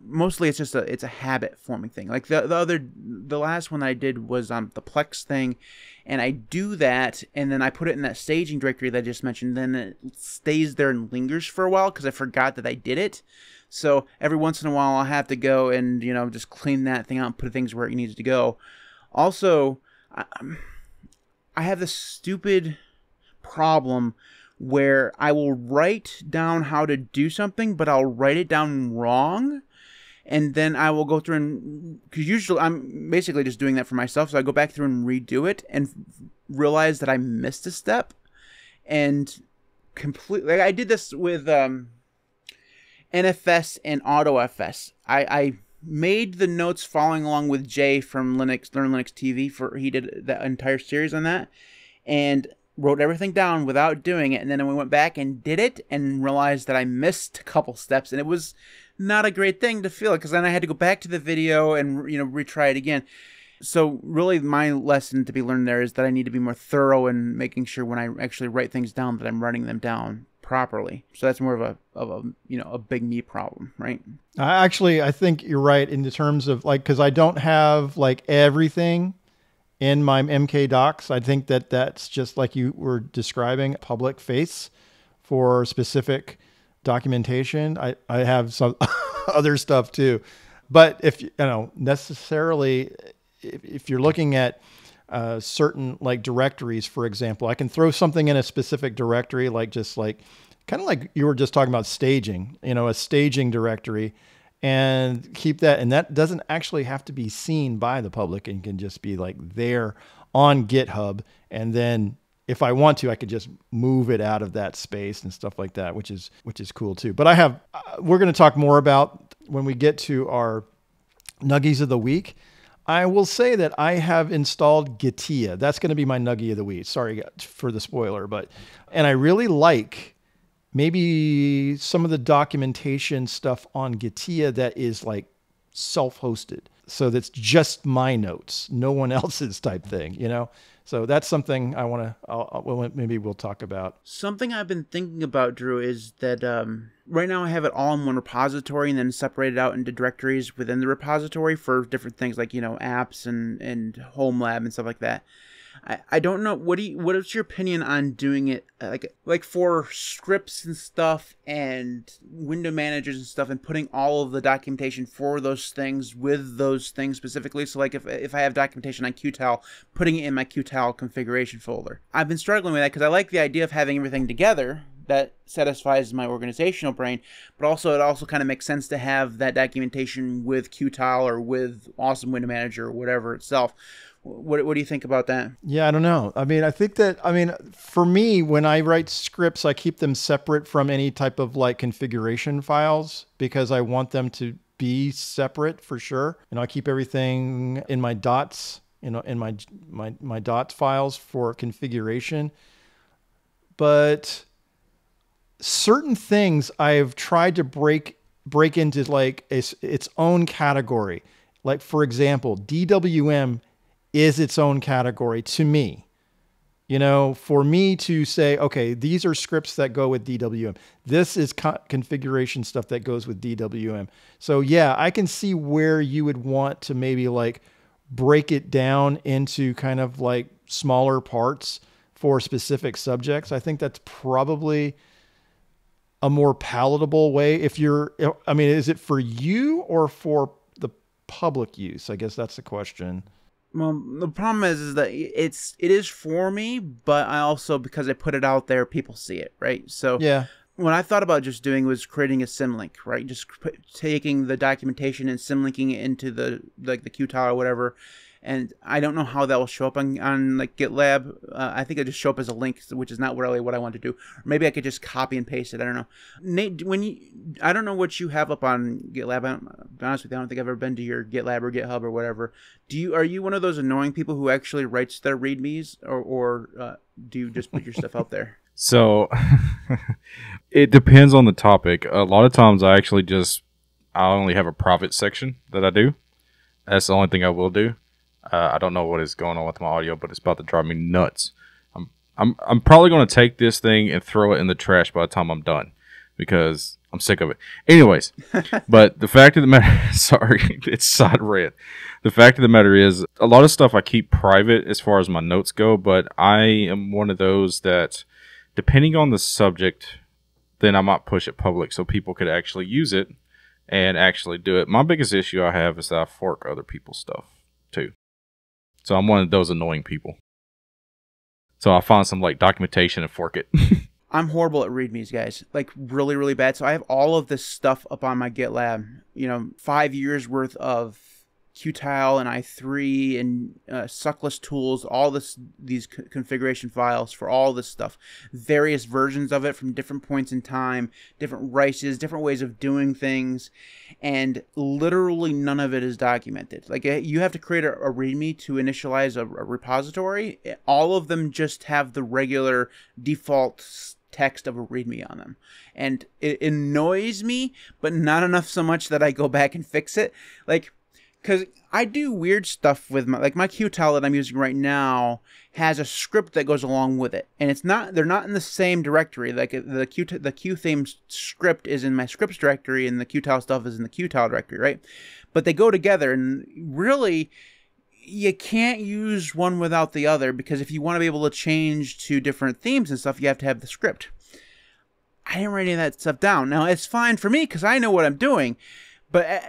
S1: mostly it's just a it's a habit forming thing. Like the the other the last one I did was um the Plex thing, and I do that and then I put it in that staging directory that I just mentioned. Then it stays there and lingers for a while because I forgot that I did it. So every once in a while I'll have to go and you know just clean that thing out and put things where it needs to go. Also, I, I have this stupid problem where I will write down how to do something, but I'll write it down wrong. And then I will go through and, because usually I'm basically just doing that for myself. So I go back through and redo it and realize that I missed a step. And completely, like I did this with um, NFS and AutoFS. I, I made the notes following along with Jay from Linux, Learn Linux TV for, he did that entire series on that. And wrote everything down without doing it, and then we went back and did it and realized that I missed a couple steps, and it was not a great thing to feel because then I had to go back to the video and you know retry it again. So really, my lesson to be learned there is that I need to be more thorough in making sure when I actually write things down that I'm writing them down properly. So that's more of a of a you know a big me problem, right?
S3: I actually I think you're right in the terms of like because I don't have like everything in my MK docs. I think that that's just like you were describing public face for specific documentation. I, I have some [LAUGHS] other stuff too. But if you know necessarily, if, if you're looking at uh, certain like directories, for example, I can throw something in a specific directory, like just like kind of like you were just talking about staging, you know, a staging directory and keep that. And that doesn't actually have to be seen by the public and can just be like there on GitHub. And then if I want to, I could just move it out of that space and stuff like that, which is which is cool too. But I have uh, we're going to talk more about when we get to our nuggies of the week. I will say that I have installed Gitea. That's going to be my nuggie of the week. Sorry for the spoiler, but and I really like maybe some of the documentation stuff on Gitea that is like self-hosted. So that's just my notes, no one [LAUGHS] else's type thing, you know? So that's something I want to, maybe we'll talk about.
S1: Something I've been thinking about, Drew, is that um, right now I have it all in one repository and then separated out into directories within the repository for different things like, you know, apps and, and home lab and stuff like that. I, I don't know what do you, what is your opinion on doing it uh, like like for scripts and stuff and window managers and stuff and putting all of the documentation for those things with those things specifically so like if, if I have documentation on Qtile putting it in my Qtile configuration folder I've been struggling with that because I like the idea of having everything together that satisfies my organizational brain, but also it also kind of makes sense to have that documentation with Qtile or with Awesome Window Manager or whatever itself. What, what do you think about that?
S3: Yeah, I don't know. I mean, I think that, I mean, for me, when I write scripts, I keep them separate from any type of like configuration files because I want them to be separate for sure. And I keep everything in my dots, you know, in my, my, my dots files for configuration. But certain things I've tried to break break into like a, its own category. Like for example, DWM is its own category to me. You know, for me to say, okay, these are scripts that go with DWM. This is co- configuration stuff that goes with DWM. So, yeah, I can see where you would want to maybe like break it down into kind of like smaller parts for specific subjects. I think that's probably a more palatable way. If you're, I mean, is it for you or for the public use? I guess that's the question.
S1: Well, the problem is, is that it's it is for me, but I also because I put it out there, people see it, right? So
S3: yeah,
S1: what I thought about just doing was creating a symlink, right? Just taking the documentation and symlinking it into the like the Qtile or whatever, and I don't know how that will show up on, on like GitLab. Uh, I think it just show up as a link, which is not really what I want to do. Or maybe I could just copy and paste it. I don't know. Nate, when you, I don't know what you have up on GitLab. I don't, be honest with you, I don't think I've ever been to your GitLab or GitHub or whatever. Do you are you one of those annoying people who actually writes their README's, or or uh, do you just put your stuff out there? [LAUGHS]
S2: So [LAUGHS] it depends on the topic. A lot of times I actually just I only have a private section that I do. That's the only thing I will do. Uh, I don't know what is going on with my audio, but it's about to drive me nuts. I'm I'm I'm probably going to take this thing and throw it in the trash by the time I'm done because I'm sick of it. Anyways, [LAUGHS] but the fact of the matter, [LAUGHS] sorry, [LAUGHS] it's side red. The fact of the matter is, a lot of stuff I keep private as far as my notes go, but I am one of those that depending on the subject, then I might push it public so people could actually use it and actually do it. My biggest issue I have is that I fork other people's stuff too. So I'm one of those annoying people. So I find some like documentation and fork it. [LAUGHS]
S1: I'm horrible at readmes, guys. Like really, really bad. So I have all of this stuff up on my GitLab. You know, five years worth of Qtile and i3 and uh, suckless tools, all this these configuration files for all this stuff, various versions of it from different points in time, different rices, different ways of doing things, and literally none of it is documented. Like eh, you have to create a, a README to initialize a, a repository. All of them just have the regular default text of a README on them. And it annoys me, but not enough so much that I go back and fix it. Like because I do weird stuff with my like my Qtile that I'm using right now has a script that goes along with it, and it's not they're not in the same directory. Like uh, the Q the Qtheme script is in my scripts directory, and the Qtile stuff is in the Qtile directory, right? But they go together, and really you can't use one without the other because if you want to be able to change to different themes and stuff, you have to have the script. I didn't write any of that stuff down. Now it's fine for me because I know what I'm doing, but uh,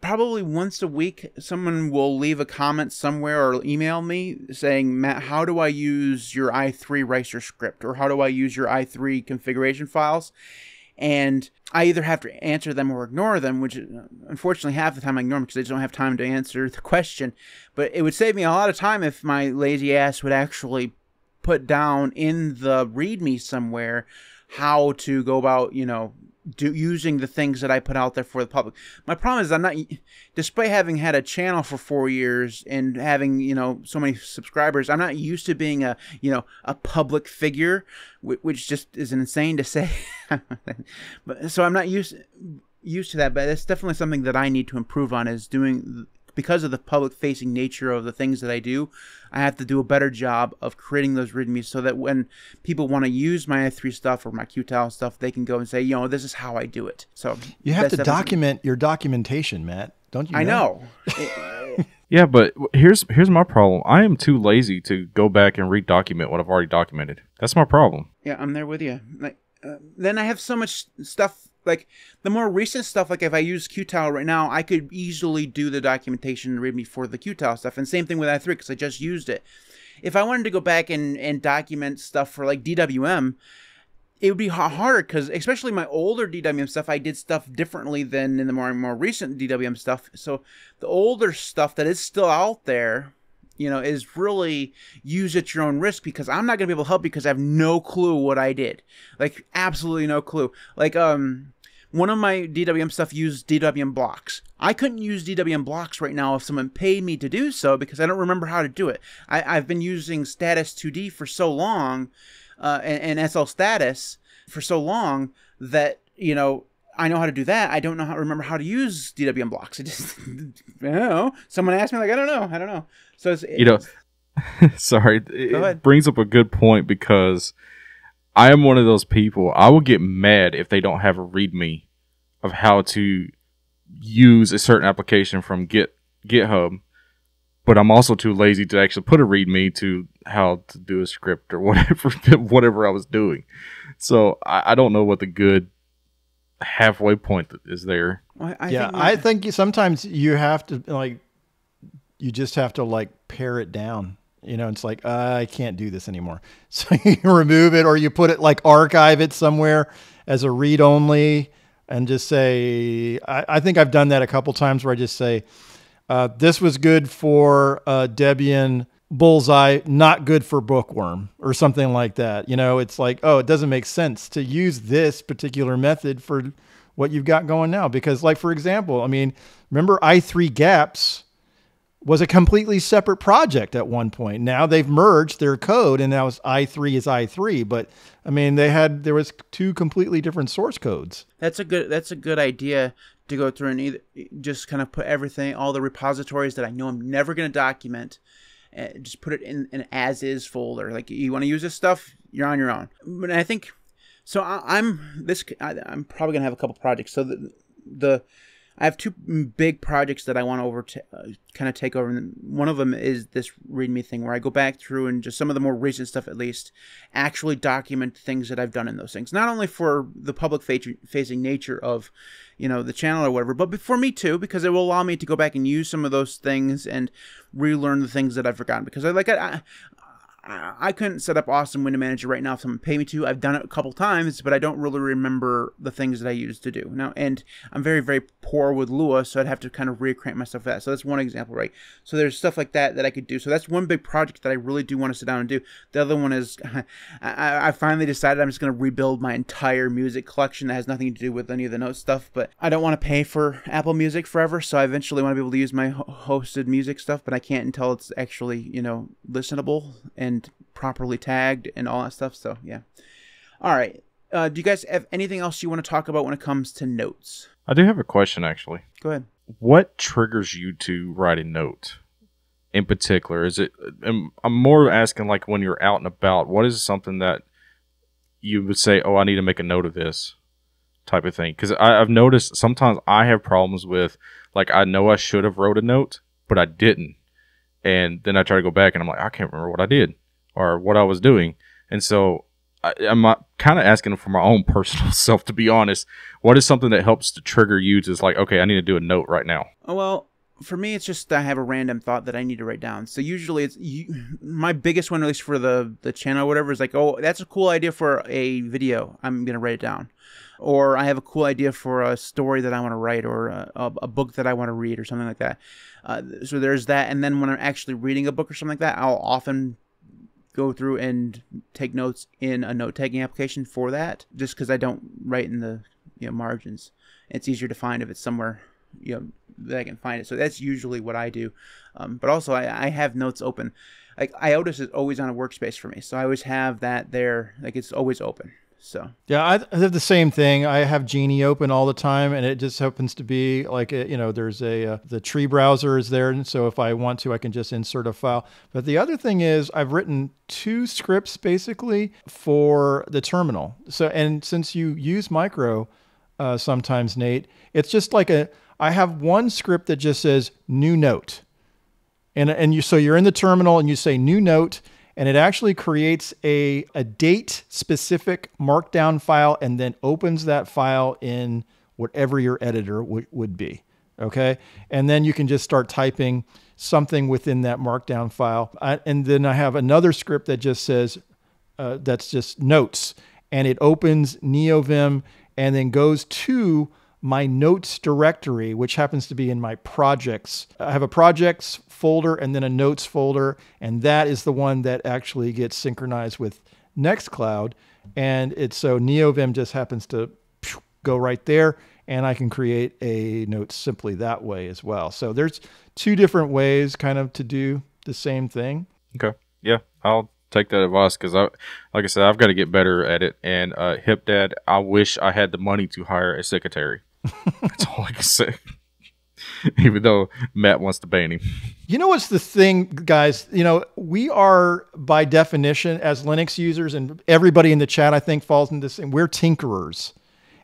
S1: probably once a week someone will leave a comment somewhere or email me saying matt how do i use your i3 ricer script? Or how do i use your i3 configuration files? And i either have to answer them or ignore them which uh, unfortunately half the time i ignore them because i just don't have time to answer the question. But it would save me a lot of time if my lazy ass would actually put down in the readme somewhere how to go about you know do using the things that I put out there for the public. My problem is I'm not, despite having had a channel for four years and having you know so many subscribers, I'm not used to being a you know a public figure, which just is insane to say. [LAUGHS] but so I'm not used used to that, but it's definitely something that I need to improve on is doing because of the public facing nature of the things that I do, I have to do a better job of creating those readmes so that when people want to use my i3 stuff or my Qtile stuff, they can go and say, you know, this is how I do it. So
S3: you have to document your documentation, Matt. Don't you?
S1: Know? I
S3: know. [LAUGHS]
S2: yeah, but here's here's my problem. I am too lazy to go back and redocument what I've already documented. That's my problem.
S1: Yeah, I'm there with you. Like, uh, then I have so much stuff like the more recent stuff, like if I use Qtile right now, I could easily do the documentation and read me for the Qtile stuff. And same thing with i3 because I just used it. If I wanted to go back and, and document stuff for like DWM, it would be harder because especially my older DWM stuff, I did stuff differently than in the more more recent DWM stuff. So the older stuff that is still out there, you know, is really use at your own risk because I'm not gonna be able to help because I have no clue what I did. Like absolutely no clue. Like um one of my DWM stuff used DWM blocks. I couldn't use DWM blocks right now if someone paid me to do so because I don't remember how to do it. I, have been using Status 2D for so long uh, and, and SL Status for so long that, you know, I know how to do that. I don't know how to remember how to use DWM blocks. It just, [LAUGHS] I don't know. Someone asked me, like, I don't know. I don't know. So it's,
S2: you know, [LAUGHS] sorry, it brings up a good point because I am one of those people. I will get mad if they don't have a README of how to use a certain application from Git GitHub, but I'm also too lazy to actually put a README to how to do a script or [LAUGHS] whatever whatever I was doing. So I, I don't know what the good halfway point is there.
S3: Well, I yeah, think I think sometimes you have to like you just have to like pare it down you know, it's like, uh, I can't do this anymore. [LAUGHS] So [LAUGHS] you remove it or you put it like archive it somewhere as a read only and just say, I, I think I've done that a couple times where I just say, uh, this was good for uh, Debian Bullseye, not good for Bookworm or something like that. You know, it's like, oh, it doesn't make sense to use this particular method for what you've got going now. Because, like, for example, I mean, remember i3 gaps was a completely separate project at one point. Now they've merged their code and now it's i3 is i3, but I mean they had there was two completely different source codes.
S1: That's a good that's a good idea to go through and either, just kind of put everything all the repositories that I know I'm never going to document and just put it in an as is folder. Like you want to use this stuff, you're on your own. But I think so I, am this I, am probably going to have a couple projects. So the the I have two big projects that I want to over uh, kind of take over. And one of them is this README thing where I go back through and just some of the more recent stuff, at least, actually document things that I've done in those things. Not only for the public facing nature of, you know, the channel or whatever, but for me too, because it will allow me to go back and use some of those things and relearn the things that I've forgotten. Because I like I, I couldn't set up Awesome Window Manager right now if someone pay me to. I've done it a couple times, but I don't really remember the things that I used to do. Now, and I'm very, very poor with Lua, so I'd have to kind of recreate myself that. So that's one example, right? So there's stuff like that that I could do. So that's one big project that I really do want to sit down and do. The other one is [LAUGHS] I, I finally decided I'm just going to rebuild my entire music collection that has nothing to do with any of the note stuff, but I don't want to pay for Apple Music forever, so I eventually want to be able to use my hosted music stuff, but I can't until it's actually, you know, listenable and and properly tagged and all that stuff. So yeah. All right. Uh, do you guys have anything else you want to talk about when it comes to notes?
S2: I do have a question actually.
S1: Go ahead.
S2: What triggers you to write a note? In particular, is it? I'm more asking like when you're out and about. What is something that you would say, "Oh, I need to make a note of this," type of thing? Because I've noticed sometimes I have problems with like I know I should have wrote a note, but I didn't, and then I try to go back and I'm like, I can't remember what I did or what I was doing. And so I, am kind of asking for my own [LAUGHS] personal self, to be honest. What is something that helps to trigger you to like, okay, I need to do a note right now?
S1: Oh, well, for me, it's just I have a random thought that I need to write down. So usually, it's you, [LAUGHS] my biggest one, at least for the the channel or whatever, is like, oh, that's a cool idea for a video. I'm gonna write it down, or I have a cool idea for a story that I want to write, or a, a, book that I want to read, or something like that. Uh, so there's that, and then when I'm actually reading a book or something like that, I'll often go through and take notes in a note taking application for that just because I don't write in the you know, margins. It's easier to find if it's somewhere you know that I can find it. So that's usually what I do. Um, but also I, I have notes open. Like IOTAS is always on a workspace for me, so I always have that there. Like it's always open. So
S3: yeah, I have the same thing. I have Geany open all the time, and it just happens to be like you know, there's a uh, the tree browser is there, and so if I want to, I can just insert a file. But the other thing is, I've written two scripts basically for the terminal. So and since you use micro uh, sometimes, Nate, it's just like a I have one script that just says new note. And, and you so you're in the terminal and you say new note and it actually creates a, a date specific markdown file and then opens that file in whatever your editor would be. Okay. And then you can just start typing something within that markdown file. I, and then I have another script that just says, uh, that's just notes. And it opens NeoVim and then goes to my notes directory, which happens to be in my projects. I have a projects folder and then a notes folder, and that is the one that actually gets synchronized with Nextcloud. And it's so NeoVim just happens to go right there, and I can create a note simply that way as well. So there's two different ways kind of to do the same thing.
S2: Okay. Yeah. I'll take that advice because I, like I said, I've got to get better at it. And uh, Hip Dad, I wish I had the money to hire a secretary. That's all I can say. Even though Matt wants to ban him.
S3: You know what's the thing, guys? You know, we are by definition as Linux users, and everybody in the chat, I think, falls into this, and we're tinkerers.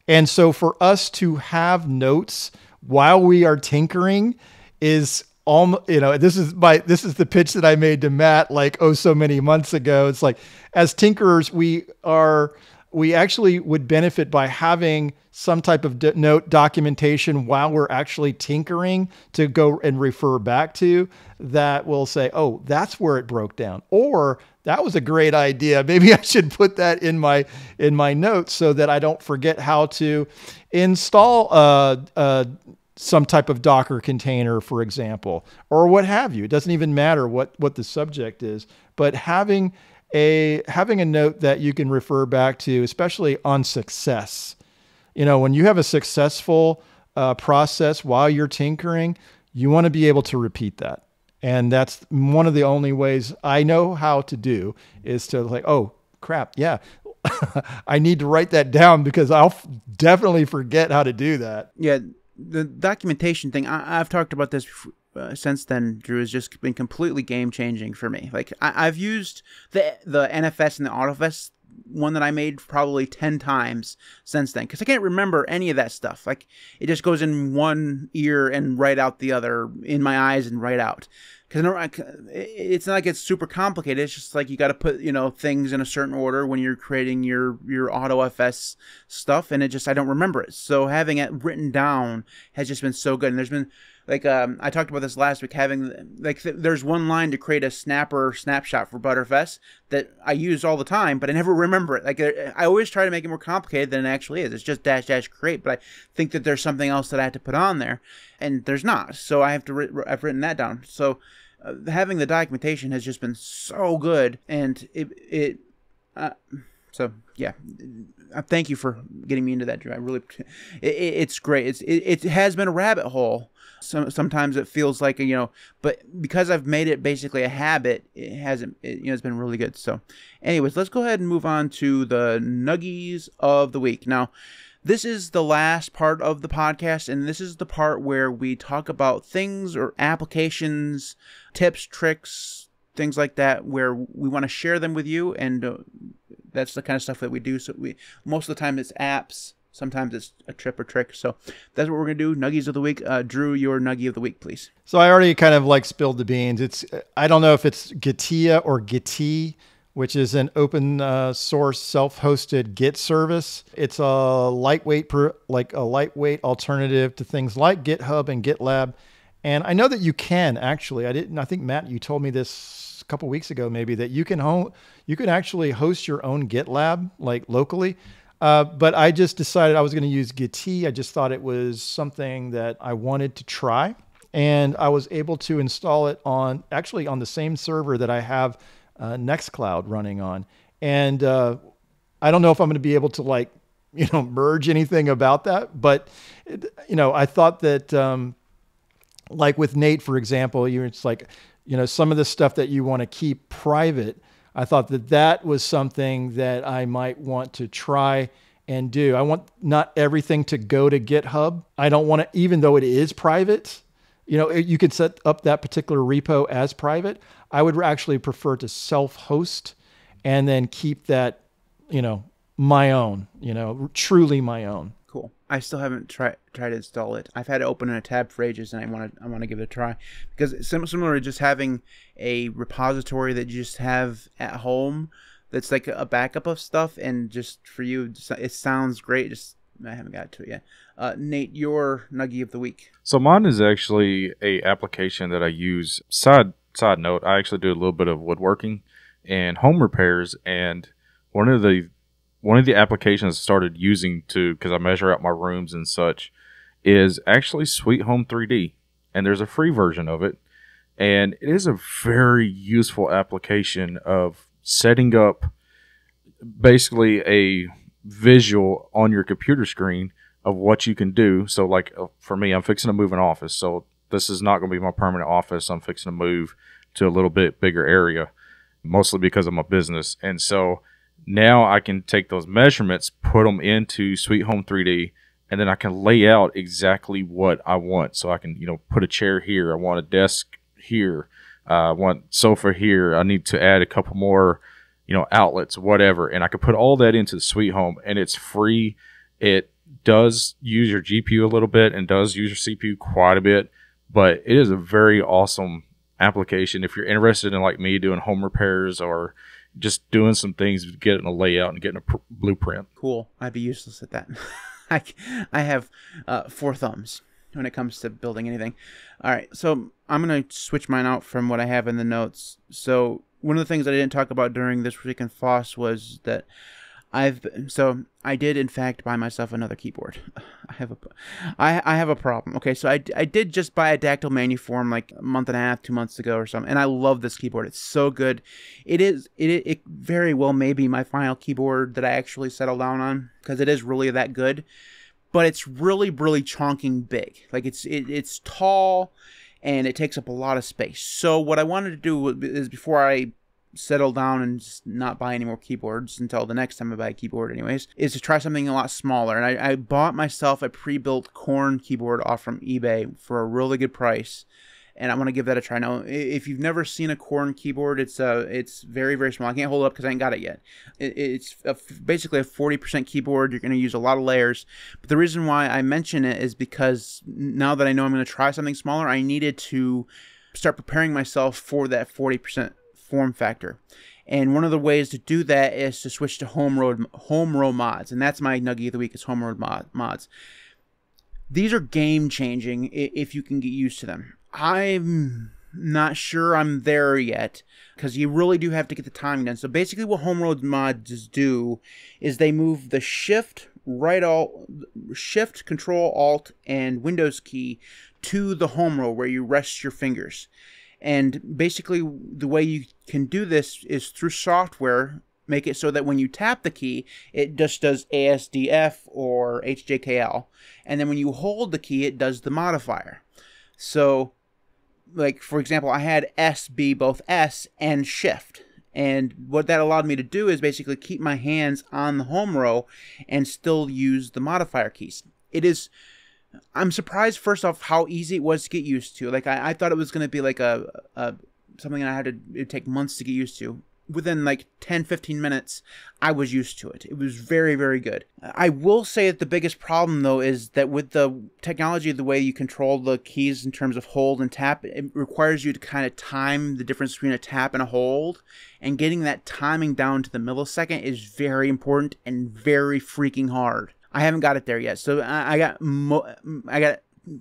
S3: And so for us to have notes while we are tinkering is all you know this is my this is the pitch that i made to matt like oh so many months ago it's like as tinkerers we are we actually would benefit by having some type of note documentation while we're actually tinkering to go and refer back to that will say, oh, that's where it broke down. Or that was a great idea. [LAUGHS] Maybe I should put that in my in my notes so that I don't forget how to install uh, uh, some type of Docker container, for example, or what have you. It doesn't even matter what what the subject is, but having a having a note that you can refer back to, especially on success. You know, when you have a successful uh, process while you're tinkering, you want to be able to repeat that. And that's one of the only ways I know how to do is to like, oh crap, yeah, [LAUGHS] I need to write that down because I'll f- definitely forget how to do that.
S1: Yeah, the documentation thing. I, have talked about this uh, since then. Drew has just been completely game changing for me. Like I, have used the the NFS and the AutoFS one that I made probably 10 times since then because I can't remember any of that stuff. Like it just goes in one ear and right out the other, in my eyes and right out. Because it's not like it's super complicated. It's just like you got to put you know things in a certain order when you're creating your your AutoFS stuff, and it just I don't remember it. So having it written down has just been so good. And there's been like um, I talked about this last week. Having like th- there's one line to create a snapper snapshot for Btrfs that I use all the time, but I never [LAUGHS] remember it. Like I always try to make it more complicated than it actually is. It's just dash dash create, but I think that there's something else that I have to put on there, and there's not. So I have to I've written that down. So uh, having the documentation has just been so good, and it it. Uh, so yeah, uh, thank you for getting me into that, Drew. I really, it, it's great. It's it, it has been a rabbit hole some, sometimes it feels like you know, but because I've made it basically a habit, it hasn't. It, you know, it's been really good. So, anyways, let's go ahead and move on to the nuggies of the week. Now, this is the last part of the podcast, and this is the part where we talk about things or applications, tips, tricks, things like that, where we want to share them with you, and uh, that's the kind of stuff that we do. So we most of the time it's apps Sometimes it's a trip or trick. So that's what we're gonna do. Nuggies of the week. Uh, Drew, your nuggie of the week, please.
S3: So I already kind of like spilled the beans. It's I don't know if it's Gitea or Gitea, which is an open uh, source self-hosted Git service. It's a lightweight, per, like a lightweight alternative to things like GitHub and GitLab. And I know that you can actually. I didn't. I think Matt, you told me this a couple weeks ago, maybe that you can home, you can actually host your own GitLab like locally. Uh, but I just decided I was going to use Gitea. I just thought it was something that I wanted to try. And I was able to install it on actually on the same server that I have uh, Nextcloud running on. And uh, I don't know if I'm going to be able to like, [LAUGHS] you know, merge anything about that. But, you know, I thought that, um, like with Nate, for example, you it's like, you know, some of the stuff that you want to keep private I thought that that was something that I might want to try and do. I want not everything to go to GitHub. I don't want to, even though it is private, you know, you could set up that particular repo as private. I would actually prefer to self host and then keep that, you know, my own, you know, truly my own.
S1: I still haven't tried tried to install it. I've had it open in a tab for ages, and I want to I want to give it a try because similar to just having a repository that you just have at home that's like a backup of stuff, and just for you, it sounds great. Just I haven't got to it yet. Uh, Nate, your nuggie of the week.
S2: So mine is actually a application that I use. Side side note, I actually do a little bit of woodworking and home repairs, and one of the one of the applications I started using to because I measure out my rooms and such is actually Sweet Home 3D, and there's a free version of it, and it is a very useful application of setting up basically a visual on your computer screen of what you can do. So, like uh, for me, I'm fixing to move an office, so this is not going to be my permanent office. I'm fixing to move to a little bit bigger area, mostly because of my business, and so now I can take those measurements, put them into Sweet Home 3D, and then I can lay out exactly what I want. So I can, you know, put a chair here. I want a desk here. Uh, I want sofa here. I need to add a couple more, you know, outlets, whatever. And I can put all that into the Sweet Home, and it's free. It does use your GPU a little bit and does use your CPU quite a bit, but it is a very awesome application if you're interested in like me doing home repairs or just doing some things, getting a layout and getting a pr- blueprint.
S1: Cool. I'd be useless at that. [LAUGHS] I, I have uh, four thumbs when it comes to building anything. All right, so I'm going to switch mine out from what I have in the notes. So one of the things I didn't talk about during this week in FOSS was that I've so I did in fact buy myself another keyboard. [LAUGHS] I have a I I have a problem. Okay, so I, I did just buy a Dactyl Manuform like a month and a half, two months ago or something, and I love this keyboard. It's so good. It is it it very well may be my final keyboard that I actually settle down on because it is really that good. But it's really really chonking big. Like it's it, it's tall and it takes up a lot of space. So what I wanted to do is before I settle down and just not buy any more keyboards until the next time I buy a keyboard, anyways, is to try something a lot smaller. And I, I bought myself a pre built Corne keyboard off from eBay for a really good price. And I want to give that a try. Now, if you've never seen a Corne keyboard, it's uh, it's very very small. I can't hold it up because I ain't got it yet. It, it's a, basically a 40% keyboard. You're going to use a lot of layers. But the reason why I mention it is because now that I know I'm going to try something smaller, I needed to start preparing myself for that 40% form factor. And one of the ways to do that is to switch to home road home row mods, and that's my nugget of the week is home road mod, mods. These are game changing if you can get used to them. I'm not sure I'm there yet because you really do have to get the timing done. So basically, what home road mods do is they move the shift right all shift control alt and windows key to the home row where you rest your fingers and basically, the way you can do this is through software. Make it so that when you tap the key, it just does ASDF or HJKL. And then when you hold the key, it does the modifier. So, like, for example, I had S be both S and Shift. And what that allowed me to do is basically keep my hands on the home row and still use the modifier keys. It is I'm surprised first off how easy it was to get used to. Like I, I thought it was gonna be like a, a something I had to take months to get used to. Within like 10, 15 minutes, I was used to it. It was very, very good. I will say that the biggest problem though is that with the technology, the way you control the keys in terms of hold and tap, it requires you to kind of time the difference between a tap and a hold. And getting that timing down to the millisecond is very important and very freaking hard. I haven't got it there yet. So I, I got mo- I got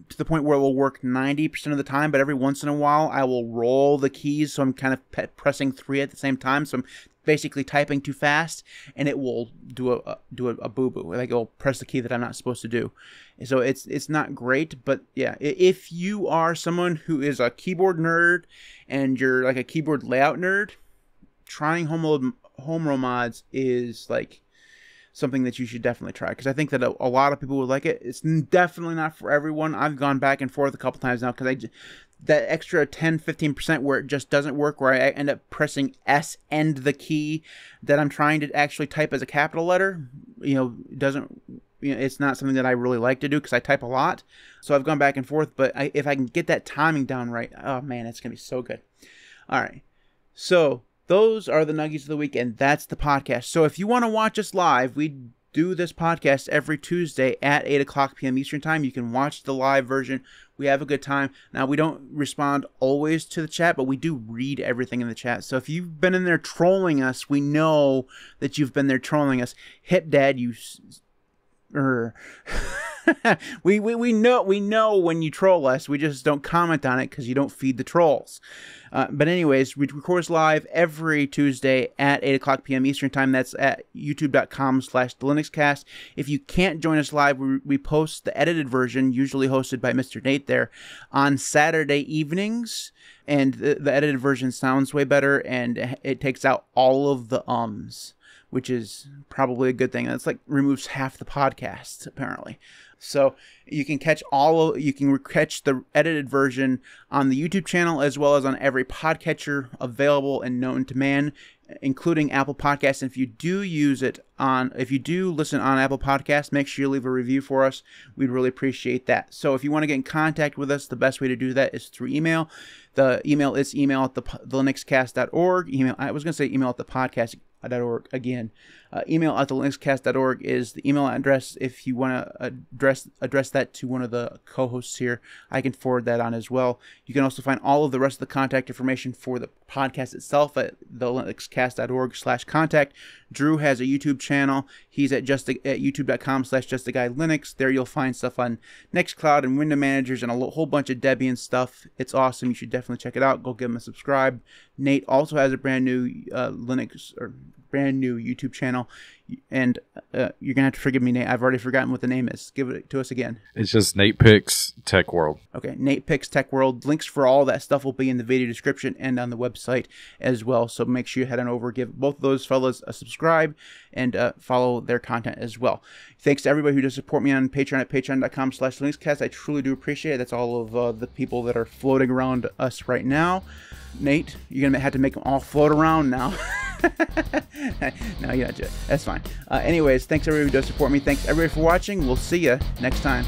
S1: to the point where it will work 90% of the time, but every once in a while I will roll the keys so I'm kind of pe- pressing three at the same time. So I'm basically typing too fast and it will do a, do a, a boo boo. Like it'll press the key that I'm not supposed to do. So it's it's not great, but yeah, if you are someone who is a keyboard nerd and you're like a keyboard layout nerd, trying home home row mods is like something that you should definitely try because I think that a, a, lot of people would like it. It's definitely not for everyone. I've gone back and forth a couple times now because I that extra 10 15% where it just doesn't work where I end up pressing S and the key that I'm trying to actually type as a capital letter, you know, doesn't you know, it's not something that I really like to do because I type a lot. So I've gone back and forth, but I, if I can get that timing down right, oh man, it's going to be so good. All right. So those are the nuggies of the week, and that's the podcast. So if you want to watch us live, we do this podcast every Tuesday at 8 o'clock p.m. Eastern Time. You can watch the live version. We have a good time. Now, we don't respond always to the chat, but we do read everything in the chat. So if you've been in there trolling us, we know that you've been there trolling us. Hip Dad, you. Er, [LAUGHS] we, we, we know we know when you troll us. We just don't comment on it because you don't feed the trolls. Uh, but anyways, we record live every Tuesday at 8 o'clock p.m. Eastern Time. That's at youtube.com slash the LinuxCast. If you can't join us live, we, we post the edited version, usually hosted by Mr. Nate there, on Saturday evenings. And the, the edited version sounds way better, and it takes out all of the ums which is probably a good thing. That's like removes half the podcast apparently. So you can catch all of, you can catch the edited version on the YouTube channel as well as on every podcatcher available and known to man, including Apple Podcasts. And if you do use it on, if you do listen on Apple Podcasts, make sure you leave a review for us. We'd really appreciate that. So if you want to get in contact with us, the best way to do that is through email. The email is email at the, the linuxcast.org. Email, I was going to say email at the podcast org again. Uh, email at the linuxcast.org is the email address. If you want to address address that to one of the co-hosts here, I can forward that on as well. You can also find all of the rest of the contact information for the podcast itself at the linuxcast.org slash contact. Drew has a YouTube channel. He's at just at youtube.com slash just a guy Linux. There you'll find stuff on Nextcloud and window managers and a whole bunch of Debian stuff. It's awesome. You should definitely check it out. Go give him a subscribe. Nate also has a brand new uh, Linux or brand new YouTube channel. and uh, you're gonna have to forgive me, Nate. I've already forgotten what the name is. Give it to us again.
S2: It's just Nate Picks Tech World.
S1: Okay, Nate Picks Tech World. Links for all that stuff will be in the video description and on the website as well. So make sure you head on over, give both of those fellas a subscribe, and uh, follow their content as well. Thanks to everybody who does support me on Patreon at patreon.com slash linuxcast. I truly do appreciate it. That's all of uh, the people that are floating around us right now. Nate, you're gonna have to make them all float around now. [LAUGHS] no, you're not. That's fine. Uh, anyways, thanks everybody who does support me. Thanks everybody for watching. We'll see you next time.